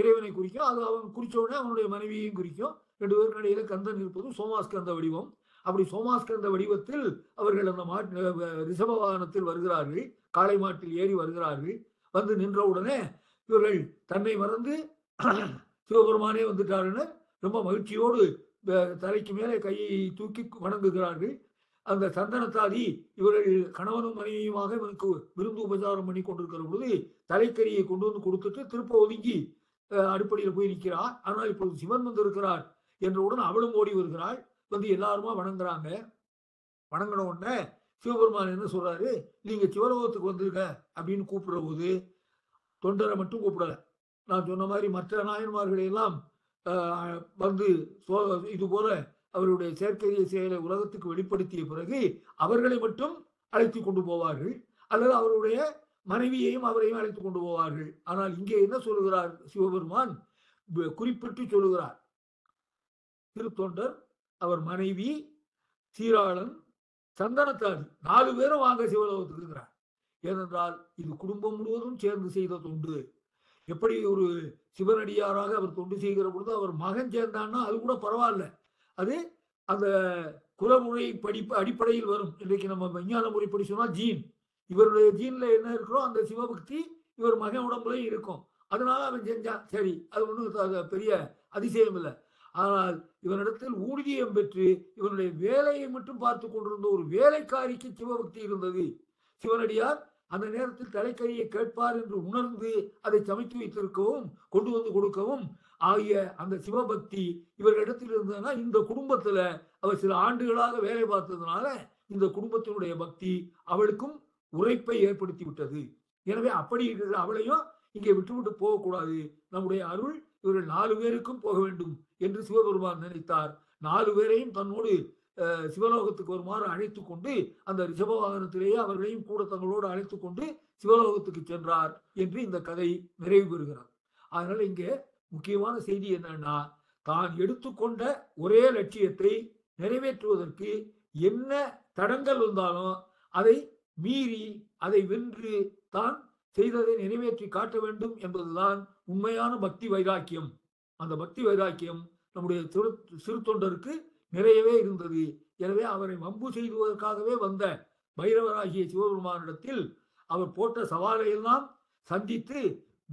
இறைவனை குறிக்கும். அது அவன் குறிச்ச உடனே அவனுடைய மனைவியையும் குறிக்கும். ரெண்டு பேருக்கு இடையில கந்தன் இருப்பதும் சோமாஸ்கந்த வடிவம். அப்படி சோமாஸ்கந்த வடிவத்தில் அவர்கள் அந்த மாட்டு ரிஷப வாகனத்தில் வருகிறார்கள். காளை மாட்டில் ஏறி வருகிறார்கள். வந்து நின்றவுடனே இவர்கள் தன்னை மறந்து சிவபெருமானே வந்துட்டாருன்னு ரொம்ப மகிழ்ச்சியோடு தலைக்கு மேலே கையை தூக்கி வணங்குகிறார்கள். அந்த சந்தனத்தாதி இவர்கள் கணவனும் மனைவியுமாக இவனுக்கு விருந்து உபச்சாரம் பண்ணி கொண்டிருக்கிற பொழுது தலைக்கரியை கொண்டு வந்து கொடுத்துட்டு திருப்ப ஒதுங்கி அடிப்படையில் போய் நிற்கிறார் ஆனால் இப்பொழுது சிவன் வந்திருக்கிறார் என்றவுடன் அவளும் ஓடி வருகிறாள். வந்து எல்லாருமா வணங்குறாங்க. வணங்கின உடனே சிவபெருமான் என்ன சொல்றாரு? நீங்க சிவலோகத்துக்கு வந்திருக்க அப்படின்னு கூப்பிடுற போது தொண்டரை மட்டும் கூப்பிடல. நான் சொன்ன மாதிரி மற்ற நாயன்மார்களை எல்லாம் வந்து இது போல அவருடைய செயற்கரிய செயலை உலகத்துக்கு வெளிப்படுத்திய பிறகு அவர்களை மட்டும் அழைத்து கொண்டு போவார்கள். அல்லது அவருடைய மனைவியையும் அவரையும் அழைத்து கொண்டு போவார்கள். ஆனால் இங்கே என்ன சொல்லுகிறார் சிவபெருமான்? குறிப்பிட்டு சொல்லுகிறார். திருத்தொண்டர் அவர் மனைவி சீராளன் சந்தனத்தாதி நாலு பேரும் வாங்க சிவலோகத்துக்கு இருக்கிறார். ஏனென்றால் இது குடும்பம் முழுவதும் சேர்ந்து செய்த தொண்டு. எப்படி ஒரு சிவனடியாராக அவர் தொண்டு செய்கிற பொழுது அவர் மகன் சேர்ந்தான்னா அது கூட பரவாயில்ல. அது அந்த குலமுறை படிப்பு அடிப்படையில் வரும். இன்றைக்கு நம்ம விஞ்ஞான முறைப்படி சொன்னால் ஜீன். இவருடைய ஜீன்ல என்ன இருக்கிறோ அந்த சிவபக்தி இவர் மகன் உடம்புலையும் இருக்கும். அதனால அவன் செஞ்சான். சரி அது ஒன்றும் பெரிய அதிசயம் இல்லை. ஆனால் இவனிடத்தில் ஊதியம் பெற்று இவனுடைய வேலையை மட்டும் பார்த்து கொண்டிருந்த ஒரு வேலைக்காரிக்கு சிவபக்தி இருந்தது. சிவனடியார் அந்த நேரத்தில் தலைக்கரியை கேட்பார் என்று உணர்ந்து அதை சமைத்து வைத்திருக்கவும் கொண்டு வந்து கொடுக்கவும் ஆகிய அந்த சிவபக்தி இவர்களிடத்தில் இருந்ததுன்னா இந்த குடும்பத்துல அவர் சில ஆண்டுகளாக வேலை பார்த்ததுனால இந்த குடும்பத்தினுடைய பக்தி அவளுக்கும் உரைப்பை ஏற்படுத்தி விட்டது எனவே அப்படி இருக்கிற அவளையும் இங்கே விட்டுவிட்டு போகக்கூடாது. நம்முடைய அருள் இவர்கள் நாலு பேருக்கும் போக வேண்டும் என்று சிவபெருமான் நினைத்தார். நாலு பேரையும் தன்னோடு சிவலோகத்துக்கு வருமாறு அழைத்து கொண்டு அந்த ரிஷப வாகனத்திலேயே அவர்களையும் கூட தங்களோடு அழைத்து கொண்டு சிவலோகத்துக்கு சென்றார் என்று இந்த கதை நிறைவு பெறுகிறார் அதனால இங்கே முக்கியமான செய்தி என்னன்னா தான் எடுத்துக்கொண்ட ஒரே லட்சியத்தை நிறைவேற்றுவதற்கு என்ன தடங்கள் வந்தாலும் அதை மீறி அதை வென்று தான் செய்ததை நிறைவேற்றி காட்ட வேண்டும் என்பதுதான் உண்மையான பக்தி வைராக்கியம். அந்த பக்தி வைராக்கியம் நம்முடைய சிறு சிறு தொண்டருக்கு நிறையவே இருந்தது. எனவே அவரை வம்பு செய்வதற்காகவே வந்த பைரவராகிய சிவபெருமானிடத்தில் அவர் போட்ட சவாலை எல்லாம் சந்தித்து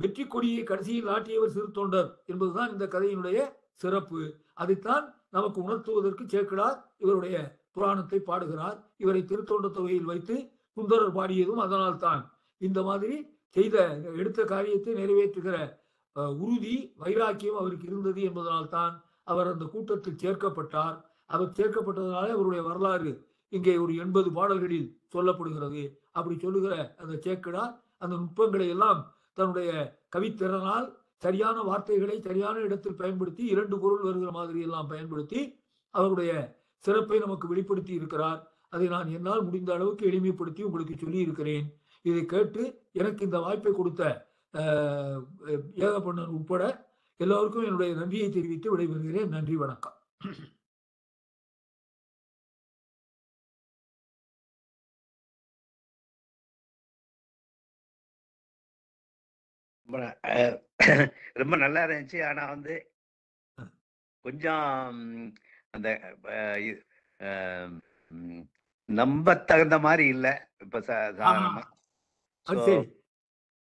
வெற்றி கொடியை கடைசியில் ஆட்டியவர் சிறு தொண்டர் என்பதுதான் இந்த கதையினுடைய சிறப்பு. அதைத்தான் நமக்கு உணர்த்துவதற்கு சேக்கிடார் இவருடைய புராணத்தை பாடுகிறார். இவரை திருத்தொண்ட தொகையில் வைத்து சுந்தரர் பாடியதும் அதனால் தான். இந்த மாதிரி செய்த எடுத்த காரியத்தை நிறைவேற்றுகிற உறுதி வைராக்கியம் அவருக்கு இருந்தது என்பதனால் தான் அவர் அந்த கூட்டத்தில் சேர்க்கப்பட்டார். அவர் சேர்க்கப்பட்டதனால அவருடைய வரலாறு இங்கே ஒரு எண்பது பாடல்களில் சொல்லப்படுகிறது. அப்படி சொல்லுகிற அந்த சேக்கடார் அந்த நுட்பங்களை எல்லாம் தன்னுடைய கவித்திறனால் சரியான வார்த்தைகளை சரியான இடத்தில் பயன்படுத்தி இரண்டு பொருள் வருகிற மாதிரி எல்லாம் பயன்படுத்தி அவருடைய சிறப்பை நமக்கு வெளிப்படுத்தி இருக்கிறார். அதை நான் என்னால் முடிந்த அளவுக்கு எளிமைப்படுத்தி உங்களுக்கு சொல்லி இருக்கிறேன் இதை கேட்டு எனக்கு இந்த வாய்ப்பை கொடுத்த ஏகப்பண்ணன் உட்பட எல்லோருக்கும் என்னுடைய நன்றியை தெரிவித்து விடைபெறுகிறேன். நன்றி வணக்கம். ரொம்ப நல்லா இருந்துச்சு. ஆனா வந்து கொஞ்சம் அந்த நம்ப தகுந்த மாதிரி இல்ல. இப்ப சாதாரணமா.